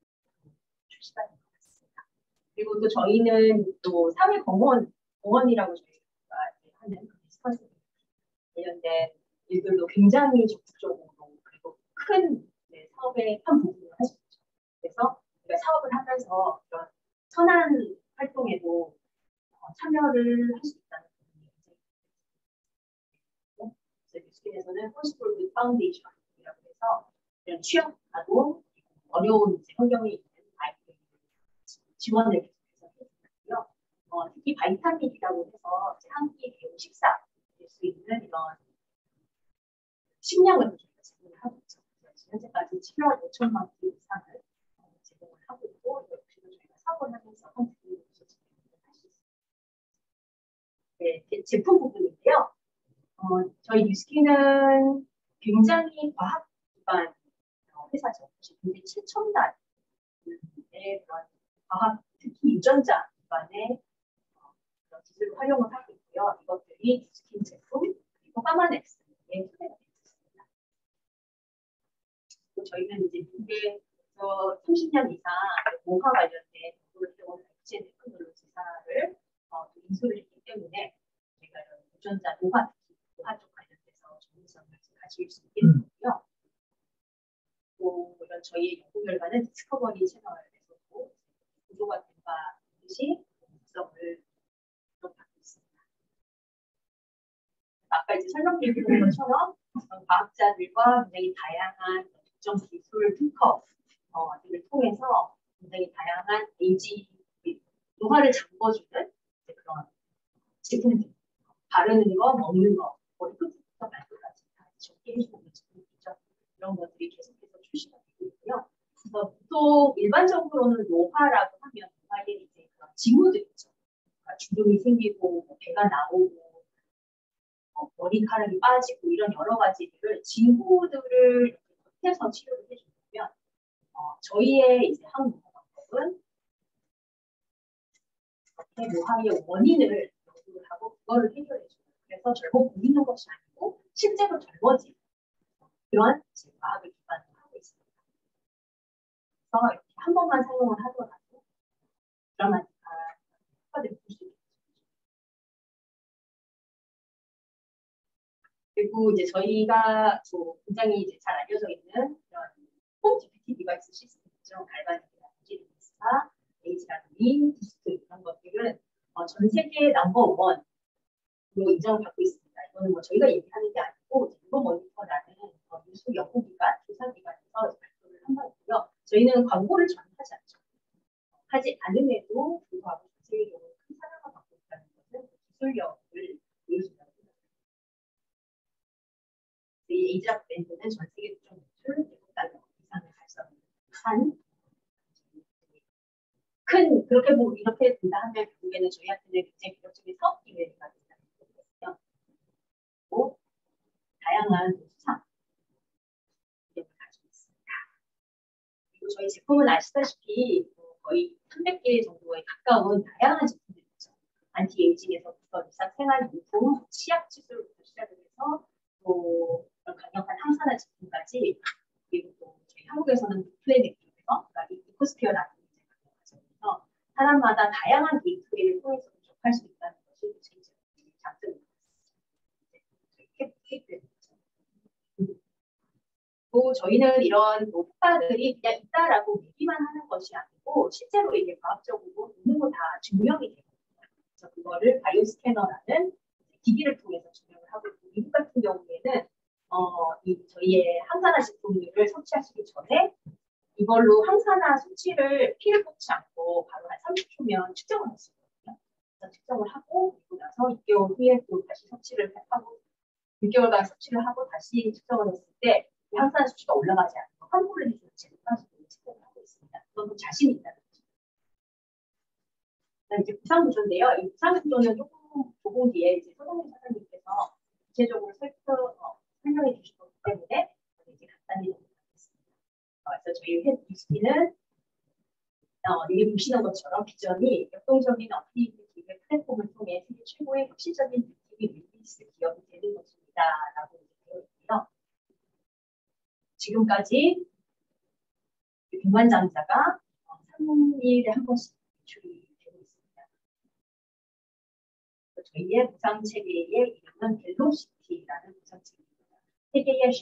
[SPEAKER 1] 출시가 된 것 같습니다. 그리고 또 저희는 또 사회 공헌 공헌이라고 저희가 하는 그 디스커스 관련된 일들도 굉장히 적극적으로 그리고 큰 사업의 한 부분을 할수 있죠. 그래서 우리가 사업을 하면서 이런 선한 활동에도 어, 참여를 할 수 있다는 부분이 굉장히 뉴스킨에서는 홀스볼드 파운데이션이라고 해서 이런 취업, 아동, 어려운 이제 아이들 지원을 계속해서 해주고요. 어, 특히 바이타민이라고 해서 이제 한끼 개운 식사 될수 있는 이런 식량을 저희가 제공을 하고 있죠. 현재까지 7억 5천만 개 이상을 어, 제공을 하고 있고 역시도 저희가 사업을 하면서 한. 네, 제- 제품 부분인데요. 어, 저희 뉴스키는 굉장히 과학 기반 어, 회사죠. 굉장히 최첨단의 그런 과학, 특히 유전자 기반의 어, 그런 기술을 활용을 하고 있고요. 이것들이 뉴스킨 제품 그리고 되어 있습니다. 그리고 저희는 이제 미국에서 30년 이상 모화 관련된 연구를 해온 백제 테크놀로지사를 어, 또 인수를 했기 때문에 저희가 유전자 노화 쪽 관련돼서 전문성을 가질 수 있게 되고요. 또 이런 저희의 연구 결과는 디스커버리 채널에서도 구조가 된 바 있듯이 공정을 받고 있습니다. 아까 이제 설명드린 것처럼 과학자들과 굉장히 다양한 특정 기술 특허들을 통해서 굉장히 다양한 에이지 노화를 잠궈주는 그런 제품들 바르는 거, 먹는 거, 머리 끝부터 발끝까지 다 적게 해주는 제품이죠. 이런 것들이 계속해서 출시가 되고 있고요. 그래서 보통 일반적으로는 노화라고 하면 노화에 이제 그런 징후들 있죠. 그러니까 주름이 생기고 뭐 배가 나오고 어, 머리카락이 빠지고 이런 여러 가지들을 징후들을 이렇게 겉에서 치료를 해주면 어, 저희의 이제 한국 방법은 겉에 노화의 원인을 연구를 하고 그거를 해결해 줘요. 그래서 젊어 보이는 것이 아니고 실제로 젊어지는 그런 과학을 기반으로 하고 있습니다. 그래서 이렇게 한 번만 사용을 하더라도 드라마틱한 효과들을 볼수 그리고 이제 저희가 또 굉장히 이제 잘 알려져 있는 그런 홈 GPT 디바이스 시스템이죠. 갈바닉이나 지리스타, 에이지라든지 디스트 이런 것들은 어, 전 세계 넘버 원으로 인정받고 있습니다. 이거는 뭐 저희가 얘기하는 게 아니고 이거 모니터라는 어, 유수 연구기관, 조사기관에서 발표를 한 바이고요. 저희는 광고를 전혀 하지 않죠. 하지 않음에도 불구하고 전 세계적으로 큰 사랑을 받고 있다는 것은 기술력 이 에이지락 브랜드는 전 세계 수종 매출 100억 달러 이상을 달성한 큰 그렇게 뭐 이렇게 된다 하면 결국에는 저희한테는 굉장히 기업적인 사업 기회가 된다는. 또 다양한 수상 기회를 가지고 있습니다. 그리고 저희 제품은 아시다시피 뭐 거의 300개 정도에 가까운 다양한 제품들이 있죠. anti-aging에서부터 일상생활용품, 치약 기술부터 시작을 해서 또 그런 강력한 항산화 제품까지 그리고 또 한국에서는 플래닛 쪽에서 그러니까 ecosphere라는 가져가서 사람마다 다양한 게이트웨이를 통해서 접할 수 있다는 것이 제일 장점입니다. 또 저희는 이런 뭐 효과들이 그냥 있다라고 얘기만 하는 것이 아니고 실제로 이게 과학적으로 거다 증명이 되거든요. 그래서 그거를 바이오 스캐너라는 기기를 통해서 증명을 하고 있고 미국 같은 경우에는 어, 이 저희의 항산화 제품들을 섭취하시기 전에 이걸로 항산화 수치를 피를 뽑지 않고 바로 한 30초면 측정을. 그래서 측정을 하고 그리고 나서 6개월 후에 또 다시 섭취를 하고 6개월간 섭취를 하고 다시 측정을 했을 때 이 항산화 수치가 올라가지 않고 환불을 해주는 제품까지도 측정을 하고 있습니다. 그건 또 자신 있다는 거죠. 이제 보상구조인데요. 이 보상구조는 조금 조금 뒤에 이제 서동민 사장님께서 구체적으로 살펴 어, 설명해 주실 거기 때문에 이제 간단히 넘어가겠습니다. 어, 그래서 저희 회 뉴스킨은 어, 여기 보시는 것처럼 비전이 역동적인 affiliate 기회 플랫폼을 통해 세계 최고의 혁신적인 느낌이 릴리스 기업이 되는 것입니다. 라고 되어 있고요. 지금까지 백만장자가 3일에 한 번씩 배출이 되고 있습니다. 저희의 보상 체계의 이름은 Velocity라는 보상 체계입니다. 세계의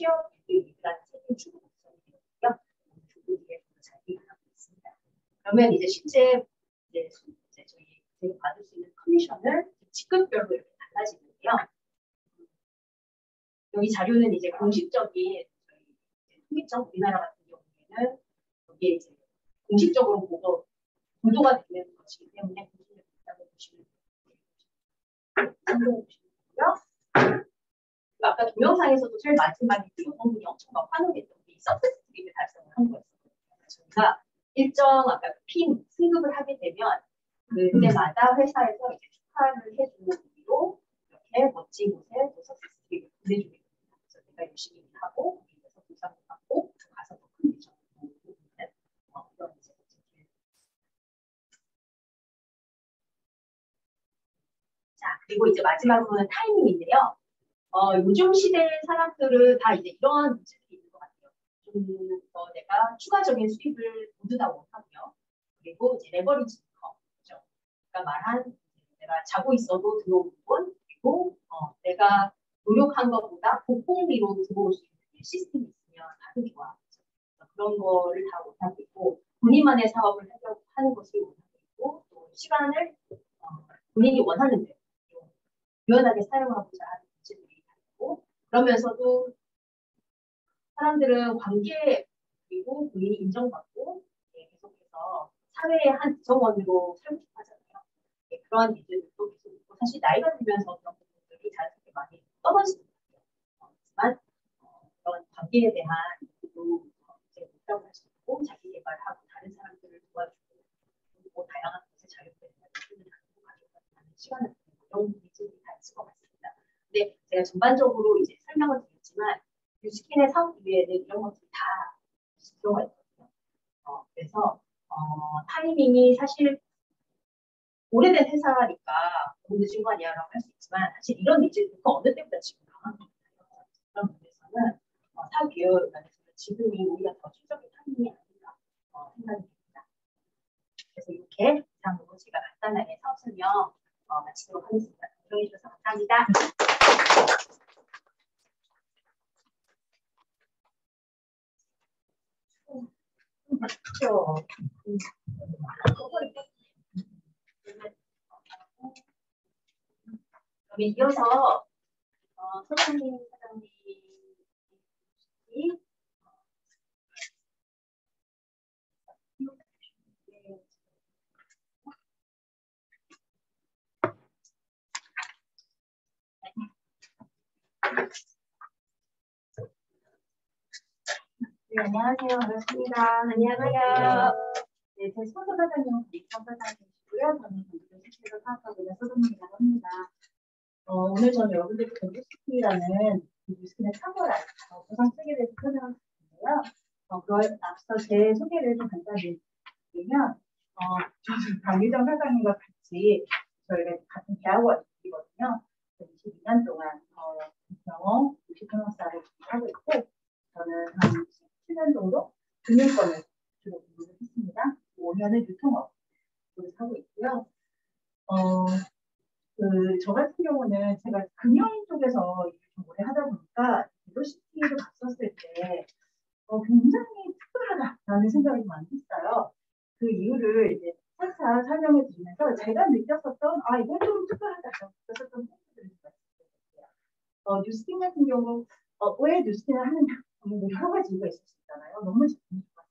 [SPEAKER 1] value라는 세계 주도 보상이고요. 조국에 잘 이해하고 있습니다. 그러면 이제 실제 이제, 이제 저희 제가 받을 수 있는 커미션을 직급별로 이렇게 달라지는데요. 여기 자료는 이제 공식적인 저희 통일적 우리나라 같은 경우에는 여기에 이제 공식적으로 보도, 보도가 되는 것이기 때문에 보시면 된다고 보시면 되고요. 아까 동영상에서도 제일 마지막에 그 여성분이 엄청 막 환호했던 게 서비스 트립을 달성을 한 거였어요. 저희가 일정 아까 핀 승급을 하게 되면 그때마다 회사에서 이제 축하를 해주는 의미로 이렇게 멋진 곳에 또 서비스 트 립을 보내주게 됩니다. 그래서 내가 열심히 일하고 거기에서 보상을 받고 가서 더큰 이제 자 그리고 이제 마지막으로는 타이밍인데요. 어, 요즘 시대 사람들은 다 이제 이런 문제들이 있는 것 같아요. 좀 더 내가 추가적인 수입을 모두 다 원하고요. 그리고 이제 레버리지 커, 그죠? 그러니까 말한 내가 자고 있어도 들어오는 돈, 그리고 어, 내가 노력한 것보다 복공비로 들어올 수 있는 시스템이 있으면 다들 좋아. 그런 거를 다 원하고 있고 본인만의 사업을 하려고 하는 것을 원하고 있고 또 시간을 어, 본인이 원하는 대로 유연하게 사용하고자 하는 문제들이 있고 그러면서도 사람들은 관계 그리고 본인이 인정받고 예, 계속해서 사회의 한 구성원으로 살고 싶어 하잖아요. 예, 그런 일들도 계속 있고 사실 나이가 들면서 그런 부분들이 자연스럽게 많이 떨어지는 것 같아요. 어, 하지만 어, 그런 관계에 대한 것도 이제 목표를 할수 있고 자기 개발하고 다른 사람들을 도와주고 그리고 다양한 것에 자유롭게 가져가는 시간을 이런 부분들이 다 있을 것 같습니다. 근데 제가 전반적으로 이제 설명을 드렸지만 뉴스킨의 사업 위에는 이런 것들이 다 들어가 있거든요. 어, 그래서 어, 타이밍이 사실 오래된 회사니까 늦은 거 아니야라고 할 수 있지만 사실 이런 그 어느 때보다 지금 강한 겁니다. 그런 부분에서는 어, 사업 기획 면에서 지금이 오히려 더 최적의 타이밍이 아닌가 어, 생각이 듭니다. 그래서 이렇게 이상으로 제가 간단하게 사업 설명 어, 마치도록 하겠습니다. 조용해 주셔서 감사합니다. 그럼 이어서 어, 소장님 사장님이
[SPEAKER 2] 네, 안녕하세요. 반갑습니다.
[SPEAKER 1] 안녕하세요.
[SPEAKER 2] 네, 제 소속 사장님은 이천 사장님이시고요. 저는 경기도 실제로 사업하고 있는 소장님이라고 합니다. 어, 오늘 저는 여러분들께 경기스키라는 뉴스킨의 참고를 어, 보상 체계에 대해서 설명을 드리는데요. 어, 그걸 앞서 제 소개를 좀 간단히 드리면, 어, 저는 강유정 사장님과 같이 저희가 같은 대학원이거든요. 22년 동안 어, 경험 60평형사를 하고 있고, 저는 한 17년 정도 금융권을 주로 공부를 했습니다. 5년은 유통업 을 하고 있고요. 어, 그, 저 같은 경우는 제가 금융 쪽에서 좀 오래 하다 보니까 벨로시티를 갔었을 때 어, 굉장히 특별하다라는 생각이 좀 많이 했어요. 그 이유를 이제 차차 설명해 드리면서 제가 느꼈었던 아 이건 좀 특별하다라고 느꼈었던 부분들을 말씀드릴게요. 어, 뉴스팅 같은 경우 어, 왜 뉴스팅을 하느냐 뭐 여러 가지 이유가 있을 수 있잖아요. 너무 기분이 좋아서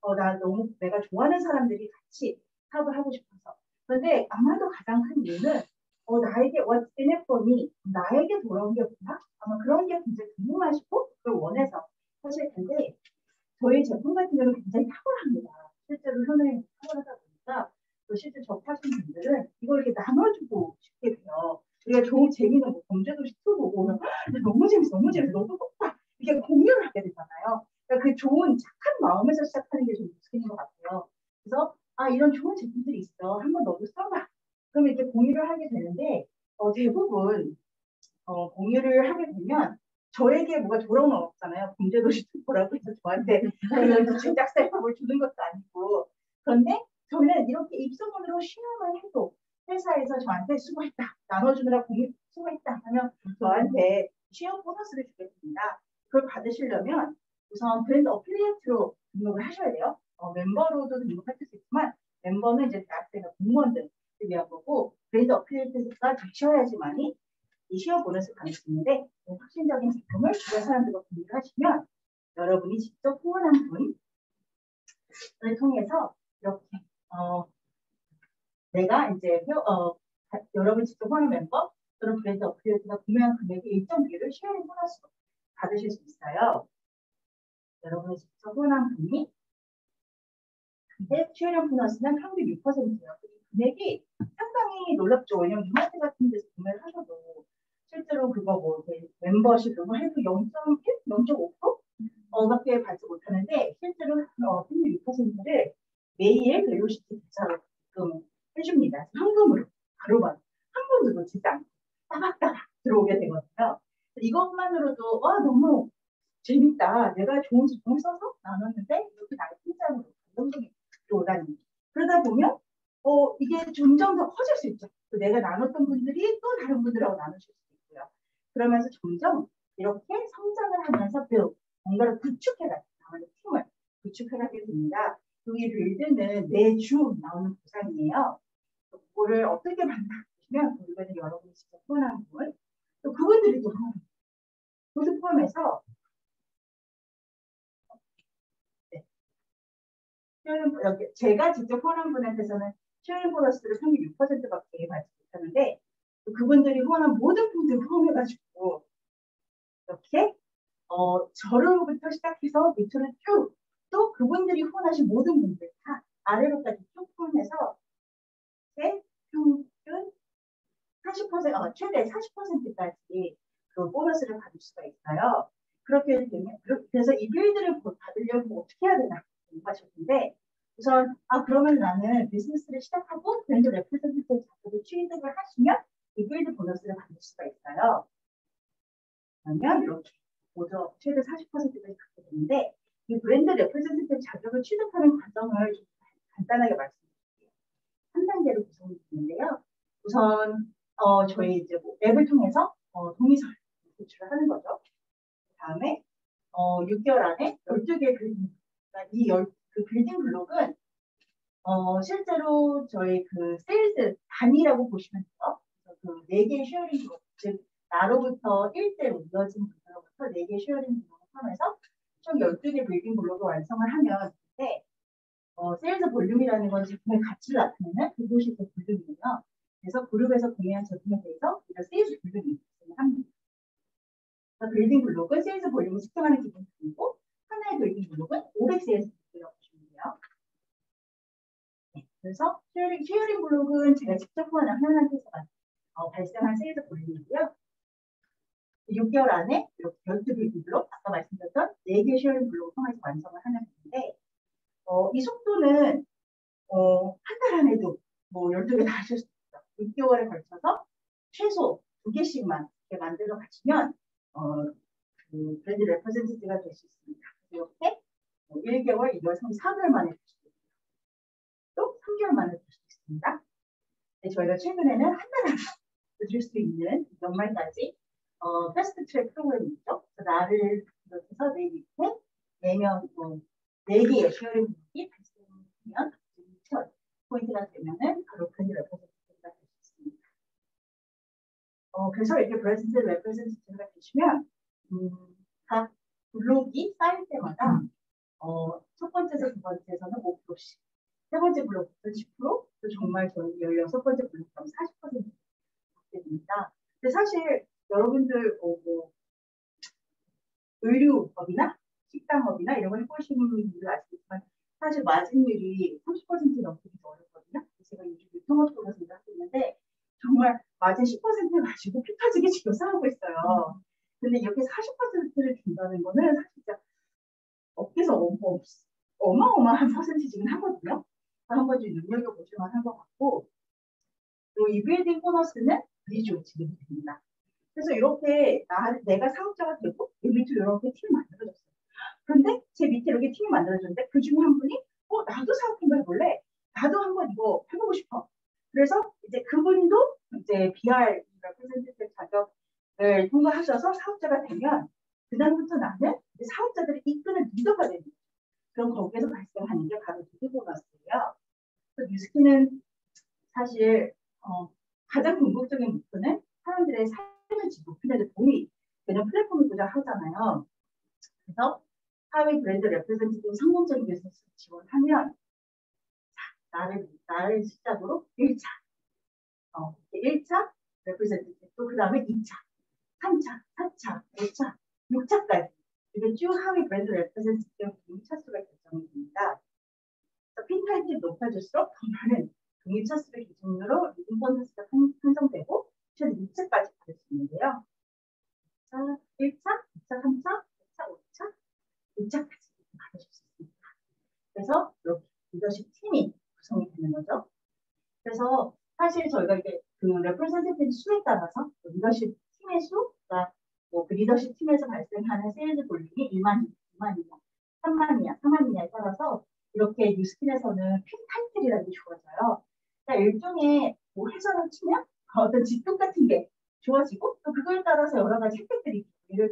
[SPEAKER 2] 어, 나 너무 내가 좋아하는 사람들이 같이 사업을 하고 싶어서 그런데 아마도 가장 큰 이유는 어, 나에게 what's in it for me 나에게 돌아온 게 뭐야? 아마 그런 게 굉장히 궁금하시고 그걸 원해서 하실 텐데 저희 제품 같은 경우는 굉장히 탁월합니다. 실제로 현에 탁월하다 보니까 또 실제 접하신 분들은 이걸 이렇게 나눠주고 싶게 돼요. 우리가 좋은 재미는 뭐 범죄도시 2 보고 너무 재밌어, 너무 재밌어, 너무 똑똑하 이게 공유를 하게 되잖아요. 그러니까 그 좋은 착한 마음에서 시작하는 게 좀 뉴스킨인 것 같아요. 그래서 아 이런 좋은 제품들이 있어, 한번 너도 써봐. 그럼 이렇게 공유를 하게 되는데 어, 대부분 어, 공유를 하게 되면 저에게 뭐가 돌아오는 없잖아요. 범죄도시 뭐라고 해서 저한테 제작 셀럽을 주는 것도 아니고 그런데 저는 이렇게 입소문으로 sharing을 해도 회사에서 저한테 수고했다 나눠주느라 공유 수고했다 하면 저한테 시험 보너스를 주겠습니다. 그걸 받으시려면 우선 brand affiliate로 등록을 하셔야 돼요. 어, 멤버로도 등록하실 수 있지만 멤버는 이제 대학생과 공무원들 위한 거고 brand affiliate가 되셔야지만이 이 시험 보너스를 받을 수 있는데 혁신적인 제품을 주변 사람들과 공유를 하시면 여러분이 직접 후원한 분을 통해서 이렇게 어, 내가 이제 어, 여러분 직접 후원 멤버 또는 brand affiliate가 구매한 금액의 일정 비율을 sharing 보너스로 받으실 수 있어요. 여러분이 직접 후원한 분이 근데 sharing 보너스는 평균 6%예요. 금액이 상당히 놀랍죠. 왜냐면 이마트 같은 데서 구매를 하셔도 실제로 그거 뭐 멤버십 이거 해도 0.1, 0.5% 어밖에 받지 못하는데 실제로 어, 평균 6%를 매일 벨로시티 대차로 해줍니다. 현금으로 바로바로 한 번도 놓치지 않고 따박따박 들어오게 되거든요. 이것만으로도 와 너무 재밌다. 내가 좋은 제품을 써서 나눴는데 이렇게 나의 팀장으로 감동적이 들어오다니. 그러다 보면 어 이게 점점 더 커질 수 있죠. 내가 나눴던 분들이 또 다른 분들하고 나누실 수 있고요. 그러면서 점점 이렇게 성장을 하면서 그 뭔가를 구축해가는 팀을 구축해가게 됩니다. 여기 빌드는 매주 나오는 보상이에요. 그거를 어떻게 만나보시면 이거는 여러분이 직접 후원한 분, 또 그분들이 또 그것을 포함해서 네. 제가 직접 후원한 분한테서는 sharing 보너스를 평균 6%밖에 받지 못하는데 그분들이 후원한 모든 분들 후원해가지고 이렇게 어, 저로부터 시작해서 밑으로 쭉 또 그분들이 후원하신 모든 분들 다 아래로까지 쭉 포함해서 평균 40% 어, 최대 40%까지 그 보너스를 받을 수가 있어요. 그렇게 되면 그래서 이 build를 받으려면 어떻게 해야 되나 궁금하셨는데 우선 아 그러면 나는 비즈니스를 시작하고 brand representative 자격을 취득을 하시면 이 build 보너스를 받을 수가 있어요. 그러면 이렇게 모두 최대 40%까지 받게 되는데 이 brand representative 자격을 취득하는 과정을 간단하게 말씀드릴게요. 한 단계로 구성이 되는데요. 우선 어, 저희 이제 뭐 앱을 통해서 어, 동의서를 제출을 하는 거죠. 그 다음에 어, 6개월 안에 12개의 빌딩, 그러니까 이 열, 그 building block은 어, 실제로 저희 그 세일즈 단위라고 보시면 돼요. 그 4개의 sharing block, 즉 나로부터 1대로 이어진 분들로부터 4개의 sharing block을 포함해서 총 12개 building block을 완성을 하면 네, 어, sales volume이라는 건 제품의 가치를 나타내는 그곳이 그 볼륨이에요. 그래서 그룹에서 구매한 제품에 대해서 우리가 sales volume이. building block은 sales volume을 측정하는 기본이고 하나의 building block은 500sales volume이라고 보시면 돼요. 네, 그래서 sharing, sharing block은 제가 직접 구하는 하나한테서 어, 발생한 sales volume이고요. 6개월 안에 이렇게 12개 블록, 아까 말씀드렸던 4개 sharing block을 통해서 완성을 하는 건데, 어, 이 속도는 어, 한 달 안에도 뭐 12개 다 하실 수 있어요. 6개월에 걸쳐서 최소 2개씩만 이렇게 만들어 가시면 어, 그 brand representative가 될 수 있습니다. 이렇게 1개월, 2개월, 3, 4개월 만에 될 수도 있고요. 또 3개월 만에 될 수도 있습니다. 네, 저희가 최근에는 한 달 안에 드릴 수 있는 연말까지 어, fast track 프로그램이죠. 나를 비롯해서 내 밑에 4명, 뭐, 4개의 sharing block이 발생하면 2천 포인트가 되면은 바로 그수 있습니다. 어, 그래서 이렇게 brand representative가 되시면 음, 각 블록이 쌓일 때마다 어, 첫 번째에서 두 번째에서는 5%씩 세 번째 블록부터 10%, 또 정말 저희 16번째 블록부터 40% 받게 됩니다. 근데 사실 여러분들 어, 뭐 의류업이나 식당업이나 이런 걸 해보시는 분들 아시겠지만 사실 마진율이 30% 넘기기 어렵거든요. 제가 통합적으로 일을 하고 있는데 정말 마진 10% 가지고 피 터지게 지금 싸우고 있어요. 근데 이렇게 40%를 준다는 거는 사실 진짜 업계에서 어, 어마어마한 퍼센티지긴 하거든요. 한번 좀 눈여겨보실 만한 것 같고 그리고 이 빌딩 보너스는 매주 지급이 됩니다. 그래서 이렇게 나, 내가 사업자가 되고 이 밑으로 이렇게 팀이 만들어졌어요. 그런데 제 밑에 이렇게 팀이 만들어졌는데 그 중에 한 분이 어 나도 사업 한번 해볼래. 나도 한번 이거 해보고 싶어. 그래서 이제 그분도 이제 BR representative 자격을 통과하셔서 사업자가 되면 그다음부터 나는 사업자들을 이끄는 리더가 되는 거예요. 그럼 거기에서 발생하는 게 바로 리드 보너스예요. 뉴스킨은 사실 어, 가장 궁극적인 목표는 사람들의 삶을 높이는 데 도움이 되는 플랫폼이고자 하잖아요. 그래서 사회 브랜드 representative 성공적인 비즈니스 지원하면 자, 나를 나를 시작으로 1차 어, 1차 representative 또그 다음에 2차 3차 4차 5차 6차까지 이게 쭉 하위 브랜드 representative 6차 수가 결정이 됩니다. 핀 타이틀이 높아질수록 더 많은 동일 차 수를 기준으로 leading 보너스가 편성되고 최대 6차까지 받을 수 있는데요. 자, 1차, 2차, 3차, 4차, 5차, 6차까지 받으실 수 있습니다. 그래서 이렇게 리더십 팀이 구성이 되는 거죠. 그래서 사실 저희가 이게 그 representative 수에 따라서 리더십 팀의 수, 그러니까 뭐그 리더십 팀에서 발생하는 세일즈 볼륨이 1만, 2만 이냐, 3만 이냐, 4만 이냐에 따라서 이렇게 뉴스킨에서는 핀 타이틀이라는 게 주어져요. 그러니까 일종의 뭐 회사로 치면 *laughs* 어떤 직급 같은 게 주어지고 또 그거에 따라서 여러 가지 혜택들이 예를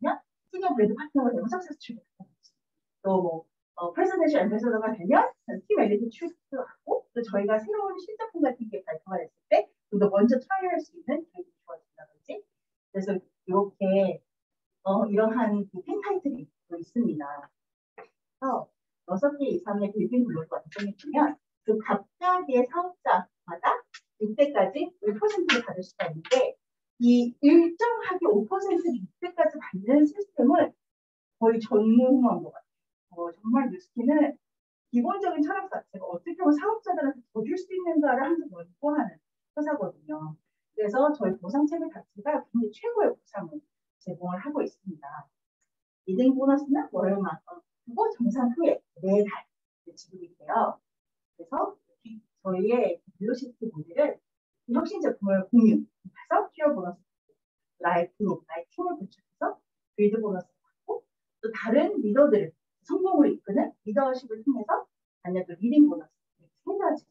[SPEAKER 2] 들면 시니어 브랜드 파트너가 되면 success trip하든지 또뭐 어, presidential ambassador가 되면 team elite trip하고 또 저희가 새로운 신제품 같은 게 발표가 됐을 때좀더 먼저 try할 수 있는 기회가 주어진다든지 그래서 이렇게 어, 이러한 핀 타이틀이 있습니다. 그래서 여섯 개 이상의 빌딩 블록과 완성이 되면 그 각각의 사업자마다 이때까지 1%를 받을 수가 있는데 이 일정하게 5%를 이때까지 받는 시스템을 거의 전무후무한 것 같아요. 어, 정말 뉴스키는 기본적인 철학 자체가 어떻게 보면 사업자들한테 더 줄 수 있는가를 항상 연구하는 회사거든요. 그래서 저희 보상 체계 자체가 굉장히 최고의 보상을 제공을 하고 있습니다. 리딩 보너스는 월요만 원, 그리고 정산 후에 매달 지급이 돼요. 그래서 저희의 velocity 모델을 혁신 제품을 공유해서 퀴어 보너스 나의 팀을 구축해서 build 보너스 받고 또 다른 리더들을 성공으로 이끄는 리더십을 통해서 또 leading 보너스 세 가지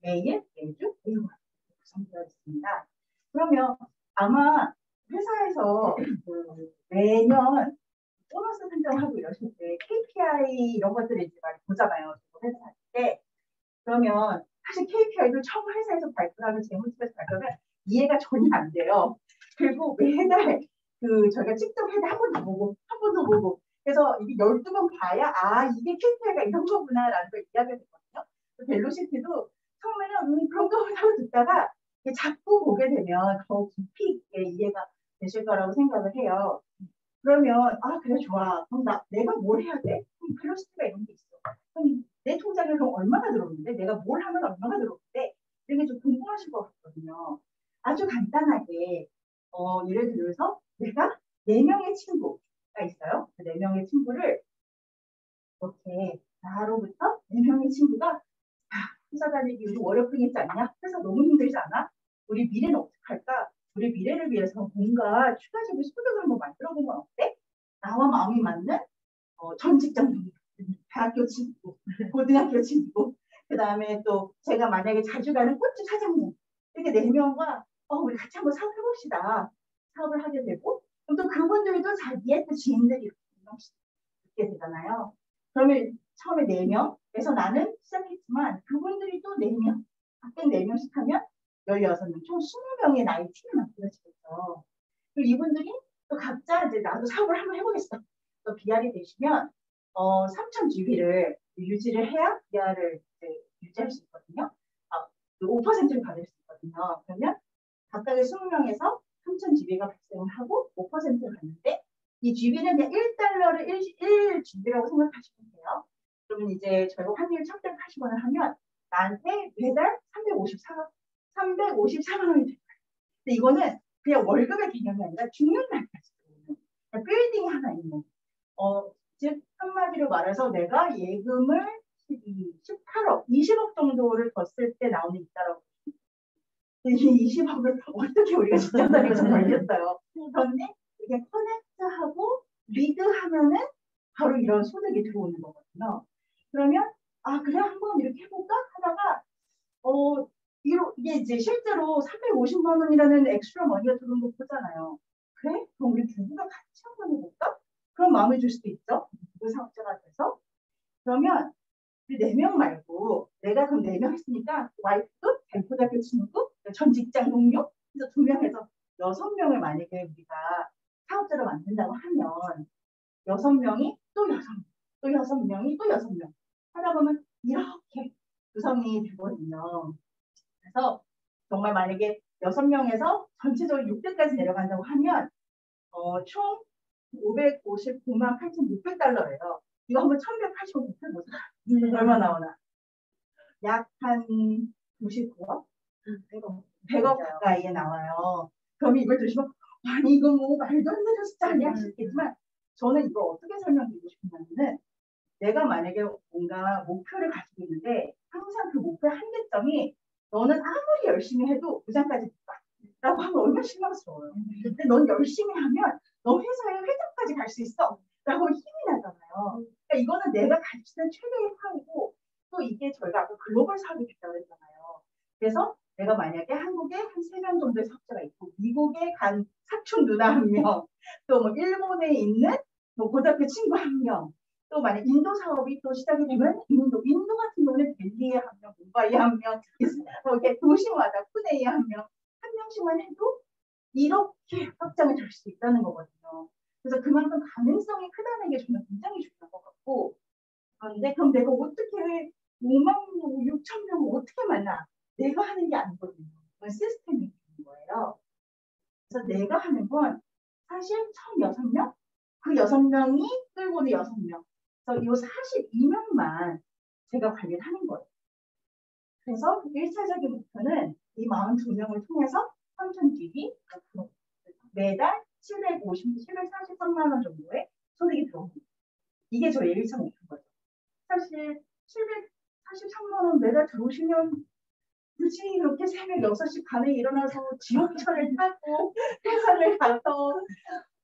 [SPEAKER 2] 매일, 매주, 매월 구성되어 있습니다. 그러면 아마 회사에서 그 매년 보너스 산정하고 이러실 때 KPI 이런 것들을 이제 많이 보잖아요. 회사 할 때. 그러면 사실 KPI도 처음 회사에서 발표하는 재무팀에서 발표하면 이해가 전혀 안 돼요. 그리고 매달 그 저희가 직접 해도 한 번도 보고 한 번도 보고 그래서 이게 12번 봐야 아 이게 KPI가 이런 거구나라는 걸 이해하게 되거든요. 벨로시티도 처음에는 음, 그런 거 하고 듣다가 자꾸 보게 되면 더 깊이 이해가 되실 거라고 생각을 해요. 그러면 아 그래 좋아. 그럼 나 내가 뭘 해야 돼? 그럼 벨로시티가 이런 게 있어. 그럼 내 통장에 그럼 얼마나 들어오는데 내가 뭘 하면 얼마나 들어오는데 이게 좀 궁금하실 것 같거든요. 아주 간단하게 어, 예를 들어서 내가 네 명의 친구가 있어요. 그 네 명의 친구를 이렇게 나로부터 네 명의 친구가 아, 회사 다니기 우리 월요병이지 않냐? 회사 너무 힘들지 않아? 우리 미래는 어떻게 할까? 우리 미래를 위해서 뭔가 추가적인 소득을 뭐 만들어 보면 어때? 나와 마음이 맞는 어, 전 직장 동료 대학교 친구, *laughs* 고등학교 친구, 그 다음에 또 제가 만약에 자주 가는 꽃집 사장님, 이렇게 네 명과 어, 우리 같이 한번 사업해봅시다. 사업을 하게 되고, 또 그분들도 자기의 또 지인들이 있게 되잖아요. 그러면 처음에 네 명에서 나는 시작했지만 그분들이 또네 명, 각각 네 명씩 하면 16명, 총 20명의 나의 팀이 만들어지겠죠. 그리고 이분들이 또 각자 이제 나도 사업을 한번 해보겠어. 또 BR이 되시면 어, 3,000GB를 유지를 해야 BR을 유지할 수 있거든요. 아, 5%를 받을 수 있거든요. 그러면 각각의 20명에서 3,000GB가 발생을 하고 5%를 받는데 이 GB는 그냥 1달러를 1, 1GB라고 생각하시면 돼요. 그러면 이제 저희가 환율 1,180원을 하면 나한테 매달 354, 354만 원이 될 거야. 근데 이거는 그냥 월급의 개념이 아니라 죽는 날까지 들어오는 빌딩이 하나 있는. 어, 즉 한마디로 말해서 내가 예금을 12, 18억, 20억 정도를 뒀을 때 나오는 있다라고. 이 20억을 어떻게 우리가 직접 다니면서 벌렸어요. 그런데 이게 connect하고 리드하면은 바로 이런 소득이 들어오는 거거든요. 그러면 아 그래 한번 이렇게 해볼까 하다가 어 이게 이제 실제로 350만 원이라는 extra money가 들어온 거 보잖아요. 그래? 그럼 우리 부부가 같이 한번 해볼까? 그런 마음이 들 수도 있죠. 부부 사업자가 돼서. 그러면 네 명 말고 내가 그럼 네 명 했으니까 와이프도 대포대표 친구, 전 직장 동료, 그래서 두 명에서 여섯 명을 만약에 우리가 사업자로 만든다고 하면 여섯 명이 또 여섯 명, 또 여섯 명이 또 여섯 명 하다 보면 이렇게 구성이 되거든요. 그래서 정말 만약에 여섯 명에서 전체적으로 6대까지 내려간다고 하면 어, 총 559만 8,600달러예요. 이거 한번 1,185 곱해보자. 얼마 나오나? 약 한 99억? 100억, 100억 가까이에 나와요. 그럼 이걸 드시면 아니 이거 뭐 말도 안 되는 숫자 아니야 하시겠지만 저는 이걸 어떻게 설명드리고 싶냐면은 내가 만약에 뭔가 목표를 가지고 있는데 항상 그 목표의 한계점이 너는 아무리 열심히 해도 부장까지 못 라고 하면 얼마나 실망스러워요. 근데 넌 열심히 하면 너 회사에 회장까지 갈 수 있어. 라고 힘이 나잖아요. 그러니까 이거는 내가 가르치는 최대의 파이고 또 이게 저희가 아까 글로벌 사업이 됐다고 했잖아요. 그래서 내가 만약에 한국에 한 세 명 정도의 석자가 있고 미국에 간 사촌 누나 한 명, *laughs* 또 뭐 일본에 있는 뭐 고등학교 친구 한 명, 또 만약 인도 사업이 또 시작이 되면 인도, 인도 같은 경우는 델리에 한 명, 무바이 한 명, *laughs* 뭐 이렇게 도시마다 푸네에 한 명, 한 명씩만 해도 이렇게 확장이 될 수 있다는 거거든요. 그래서 그만큼 가능성이 크다는 게 저는 굉장히 중요한 것 같고, 그런데 그럼 내가 어떻게 5만 명, 6천 명을 어떻게 만나? 내가 하는 게 아니거든요. 그건 시스템이 있는 거예요. 그래서 내가 하는 건 사실 총 6명? 그 6명이 끌고 오는 6명. 그래서 이 42명만 제가 관리를 하는 거예요. 그래서 1차적인 목표는 이 42명을 통해서 선천직이 매달 750, 743만 원 정도의 소득이 들어옵니다. 이게 저의 1차 목표인 거죠. 사실 743만 원 매달 들어오시면 굳이 이렇게 새벽 6시 반에 일어나서 지옥철을 타고 회사를 가서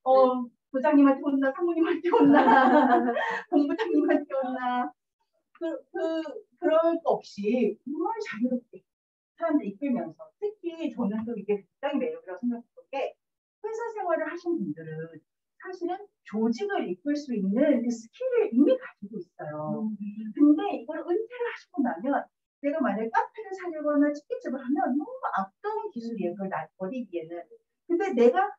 [SPEAKER 2] 어, 부장님한테 혼나, 상무님한테 혼나, *laughs* 본부장님한테 혼나 그, 그, 그럴 거 없이 정말 자유롭게 사람들 이끌면서 특히 저는 또 이게 굉장히 매력이라고 생각했던 게 회사 생활을 하신 분들은 사실은 조직을 이끌 수 있는 그 skill을 이미 가지고 있어요. 근데 이걸 은퇴를 하시고 나면 내가 만약에 카페를 차리거나 치킨집을 하면 너무 아까운 기술이에요. 그걸 버리기에는. 근데 내가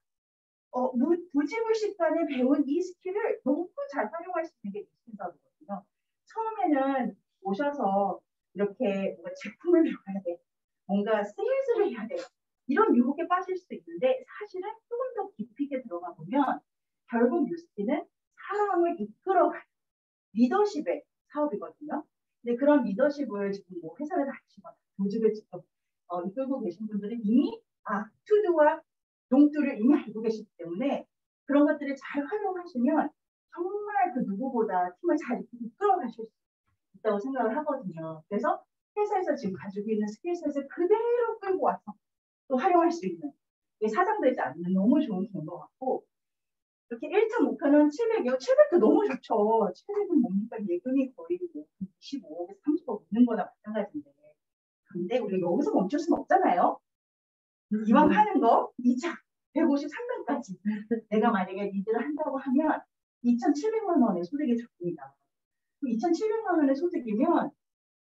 [SPEAKER 2] 어, 무의식간에 배운 이 skill을 너무 잘 활용할 수 있는 게 뉴스킨거든요. 처음에는 오셔서 이렇게 뭔가 제품을 *laughs* 배워야 돼. 뭔가 세일즈를 해야 돼. 이런 유혹에 빠질 수 있는데 사실은 조금 더 깊이 있게 들어가 보면 결국 뉴스키는 사람을 이끌어가는 리더십의 사업이거든요. 근데 그런 리더십을 지금 뭐 회사를 다니시거나 조직을 직접 어, 이끌고 계신 분들은 이미 아 투두와 용두를 이미 알고 계시기 때문에 그런 것들을 잘 활용하시면 정말 그 누구보다 팀을 잘 이끌어 가실 수 있다고 생각을 하거든요. 그래서 회사에서 지금 가지고 있는 스킬셋을 그대로 끌고 와서 또 활용할 수 있는 사장되지 않는 너무 좋은 것 같고 이렇게 1차 목표는 700이요. 700도 너무 좋죠. 700은 뭡니까? 예금이 거의 25억에서 30억 있는 거나 마찬가지인데. 근데 우리가 여기서 멈출 수는 없잖아요. 이왕 하는 거 2차 153명까지 내가 만약에 리드를 한다고 하면 2,700만 원의 소득이 적습니다. 2,700만 원의 소득이면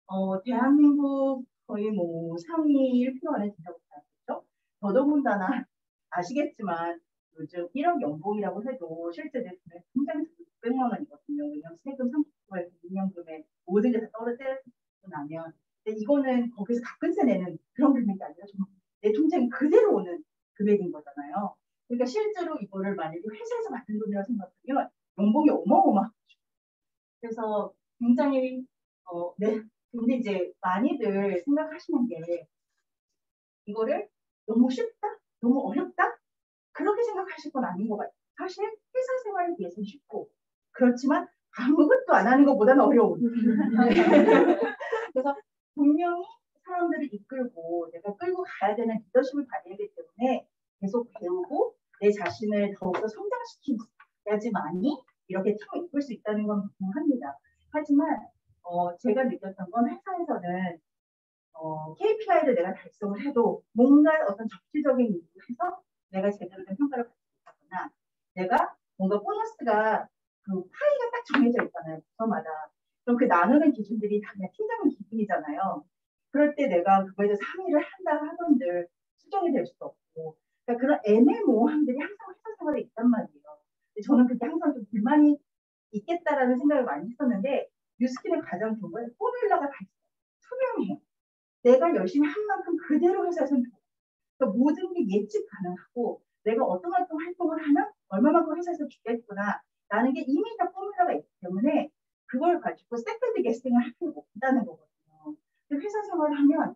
[SPEAKER 2] 어, 대한민국 거의 뭐 상위 1% 안에 든다고 생각했죠. 더더군다나 아시겠지만 요즘 1억 연봉이라고 해도 실제 내 돈에 굉장히 600만 원이거든요. 왜냐면 세금 30%에서 2년금에 모든 게 다 떨어뜨리고 나면 근데 이거는 거기서 가끔씩 내는 그런 금액이 아니라 정말 내 통장에 그대로 오는 금액인 거잖아요. 그러니까 실제로 이거를 만약에 회사에서 받는 돈이라고 생각하면 연봉이 어마어마하죠. 그래서 굉장히 어, 내 근데 이제 많이들 생각하시는 게 이거를 너무 쉽다? 너무 어렵다? 그렇게 생각하실 건 아닌 것 같아요. 사실 회사 생활에 비해서 쉽고 그렇지만 아무것도 안 하는 것보다는 어려운. *laughs* 그래서 분명히 사람들을 이끌고 내가 끌고 가야 되는 리더십을 발휘하기 때문에 계속 배우고 내 자신을 더욱더 성장시켜야지만이 이렇게 팀을 이끌 수 있다는 건 분명합니다. 하지만 어, 제가 느꼈던 건 회사에서는 어, KPI를 내가 달성을 해도 뭔가 어떤 적시적인 일을 해서 내가 제대로 된 평가를 받지 못하거나 내가 뭔가 보너스가 그 파이가 딱 정해져 있잖아요. 부서마다. 그럼 그 나누는 기준들이 다 그냥 팀장님 기준이잖아요. 그럴 때 내가 그거에 대해서 상의를 한다 하던들 수정이 될 수도 없고 그러니까 그런 애매모호함들이 항상 회사 생활에 있단 말이에요. 저는 그게 항상 좀 불만이 있겠다라는 생각을 많이 했었는데 뉴스킨의 가장 좋은 건 포뮬러가 다 있어요. 투명해요. 내가 열심히 한 만큼 그대로 회사에서는 줘. 그러니까 모든 게 예측 가능하고 내가 어떤 어떤 활동을 하나 얼마만큼 회사에서 주겠구나 라는 게 이미 다 포뮬러가 있기 때문에 그걸 가지고 second guessing을 할 필요가 없다는 거거든요. 근데 회사 생활을 하면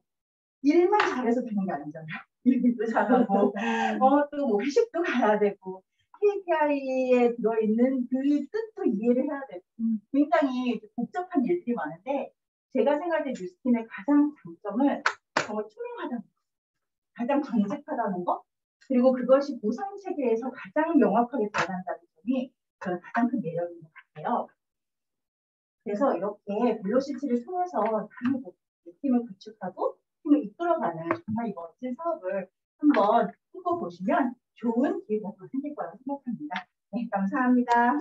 [SPEAKER 2] 일만 잘해서 되는 게 아니잖아요. *laughs* 일도 잘하고 어, 또뭐 회식도 가야 되고 KPI에 들어있는 그 뜻도 이해를 해야 되고 굉장히 복잡한 일들이 많은데 제가 생각할 때 뉴스킨의 가장 장점은 정말 투명하다는 거, 가장 정직하다는 거, 그리고 그것이 보상 체계에서 가장 명확하게 드러난다는 점이 저는 가장 큰 매력인 것 같아요. 그래서 이렇게 블로시티를 통해서 팀을 구축하고 팀을 이끌어가는 정말 이 멋진 사업을 한번 꿈꿔보시면 좋은 기회가 생길 거라고 생각합니다. 네, 감사합니다.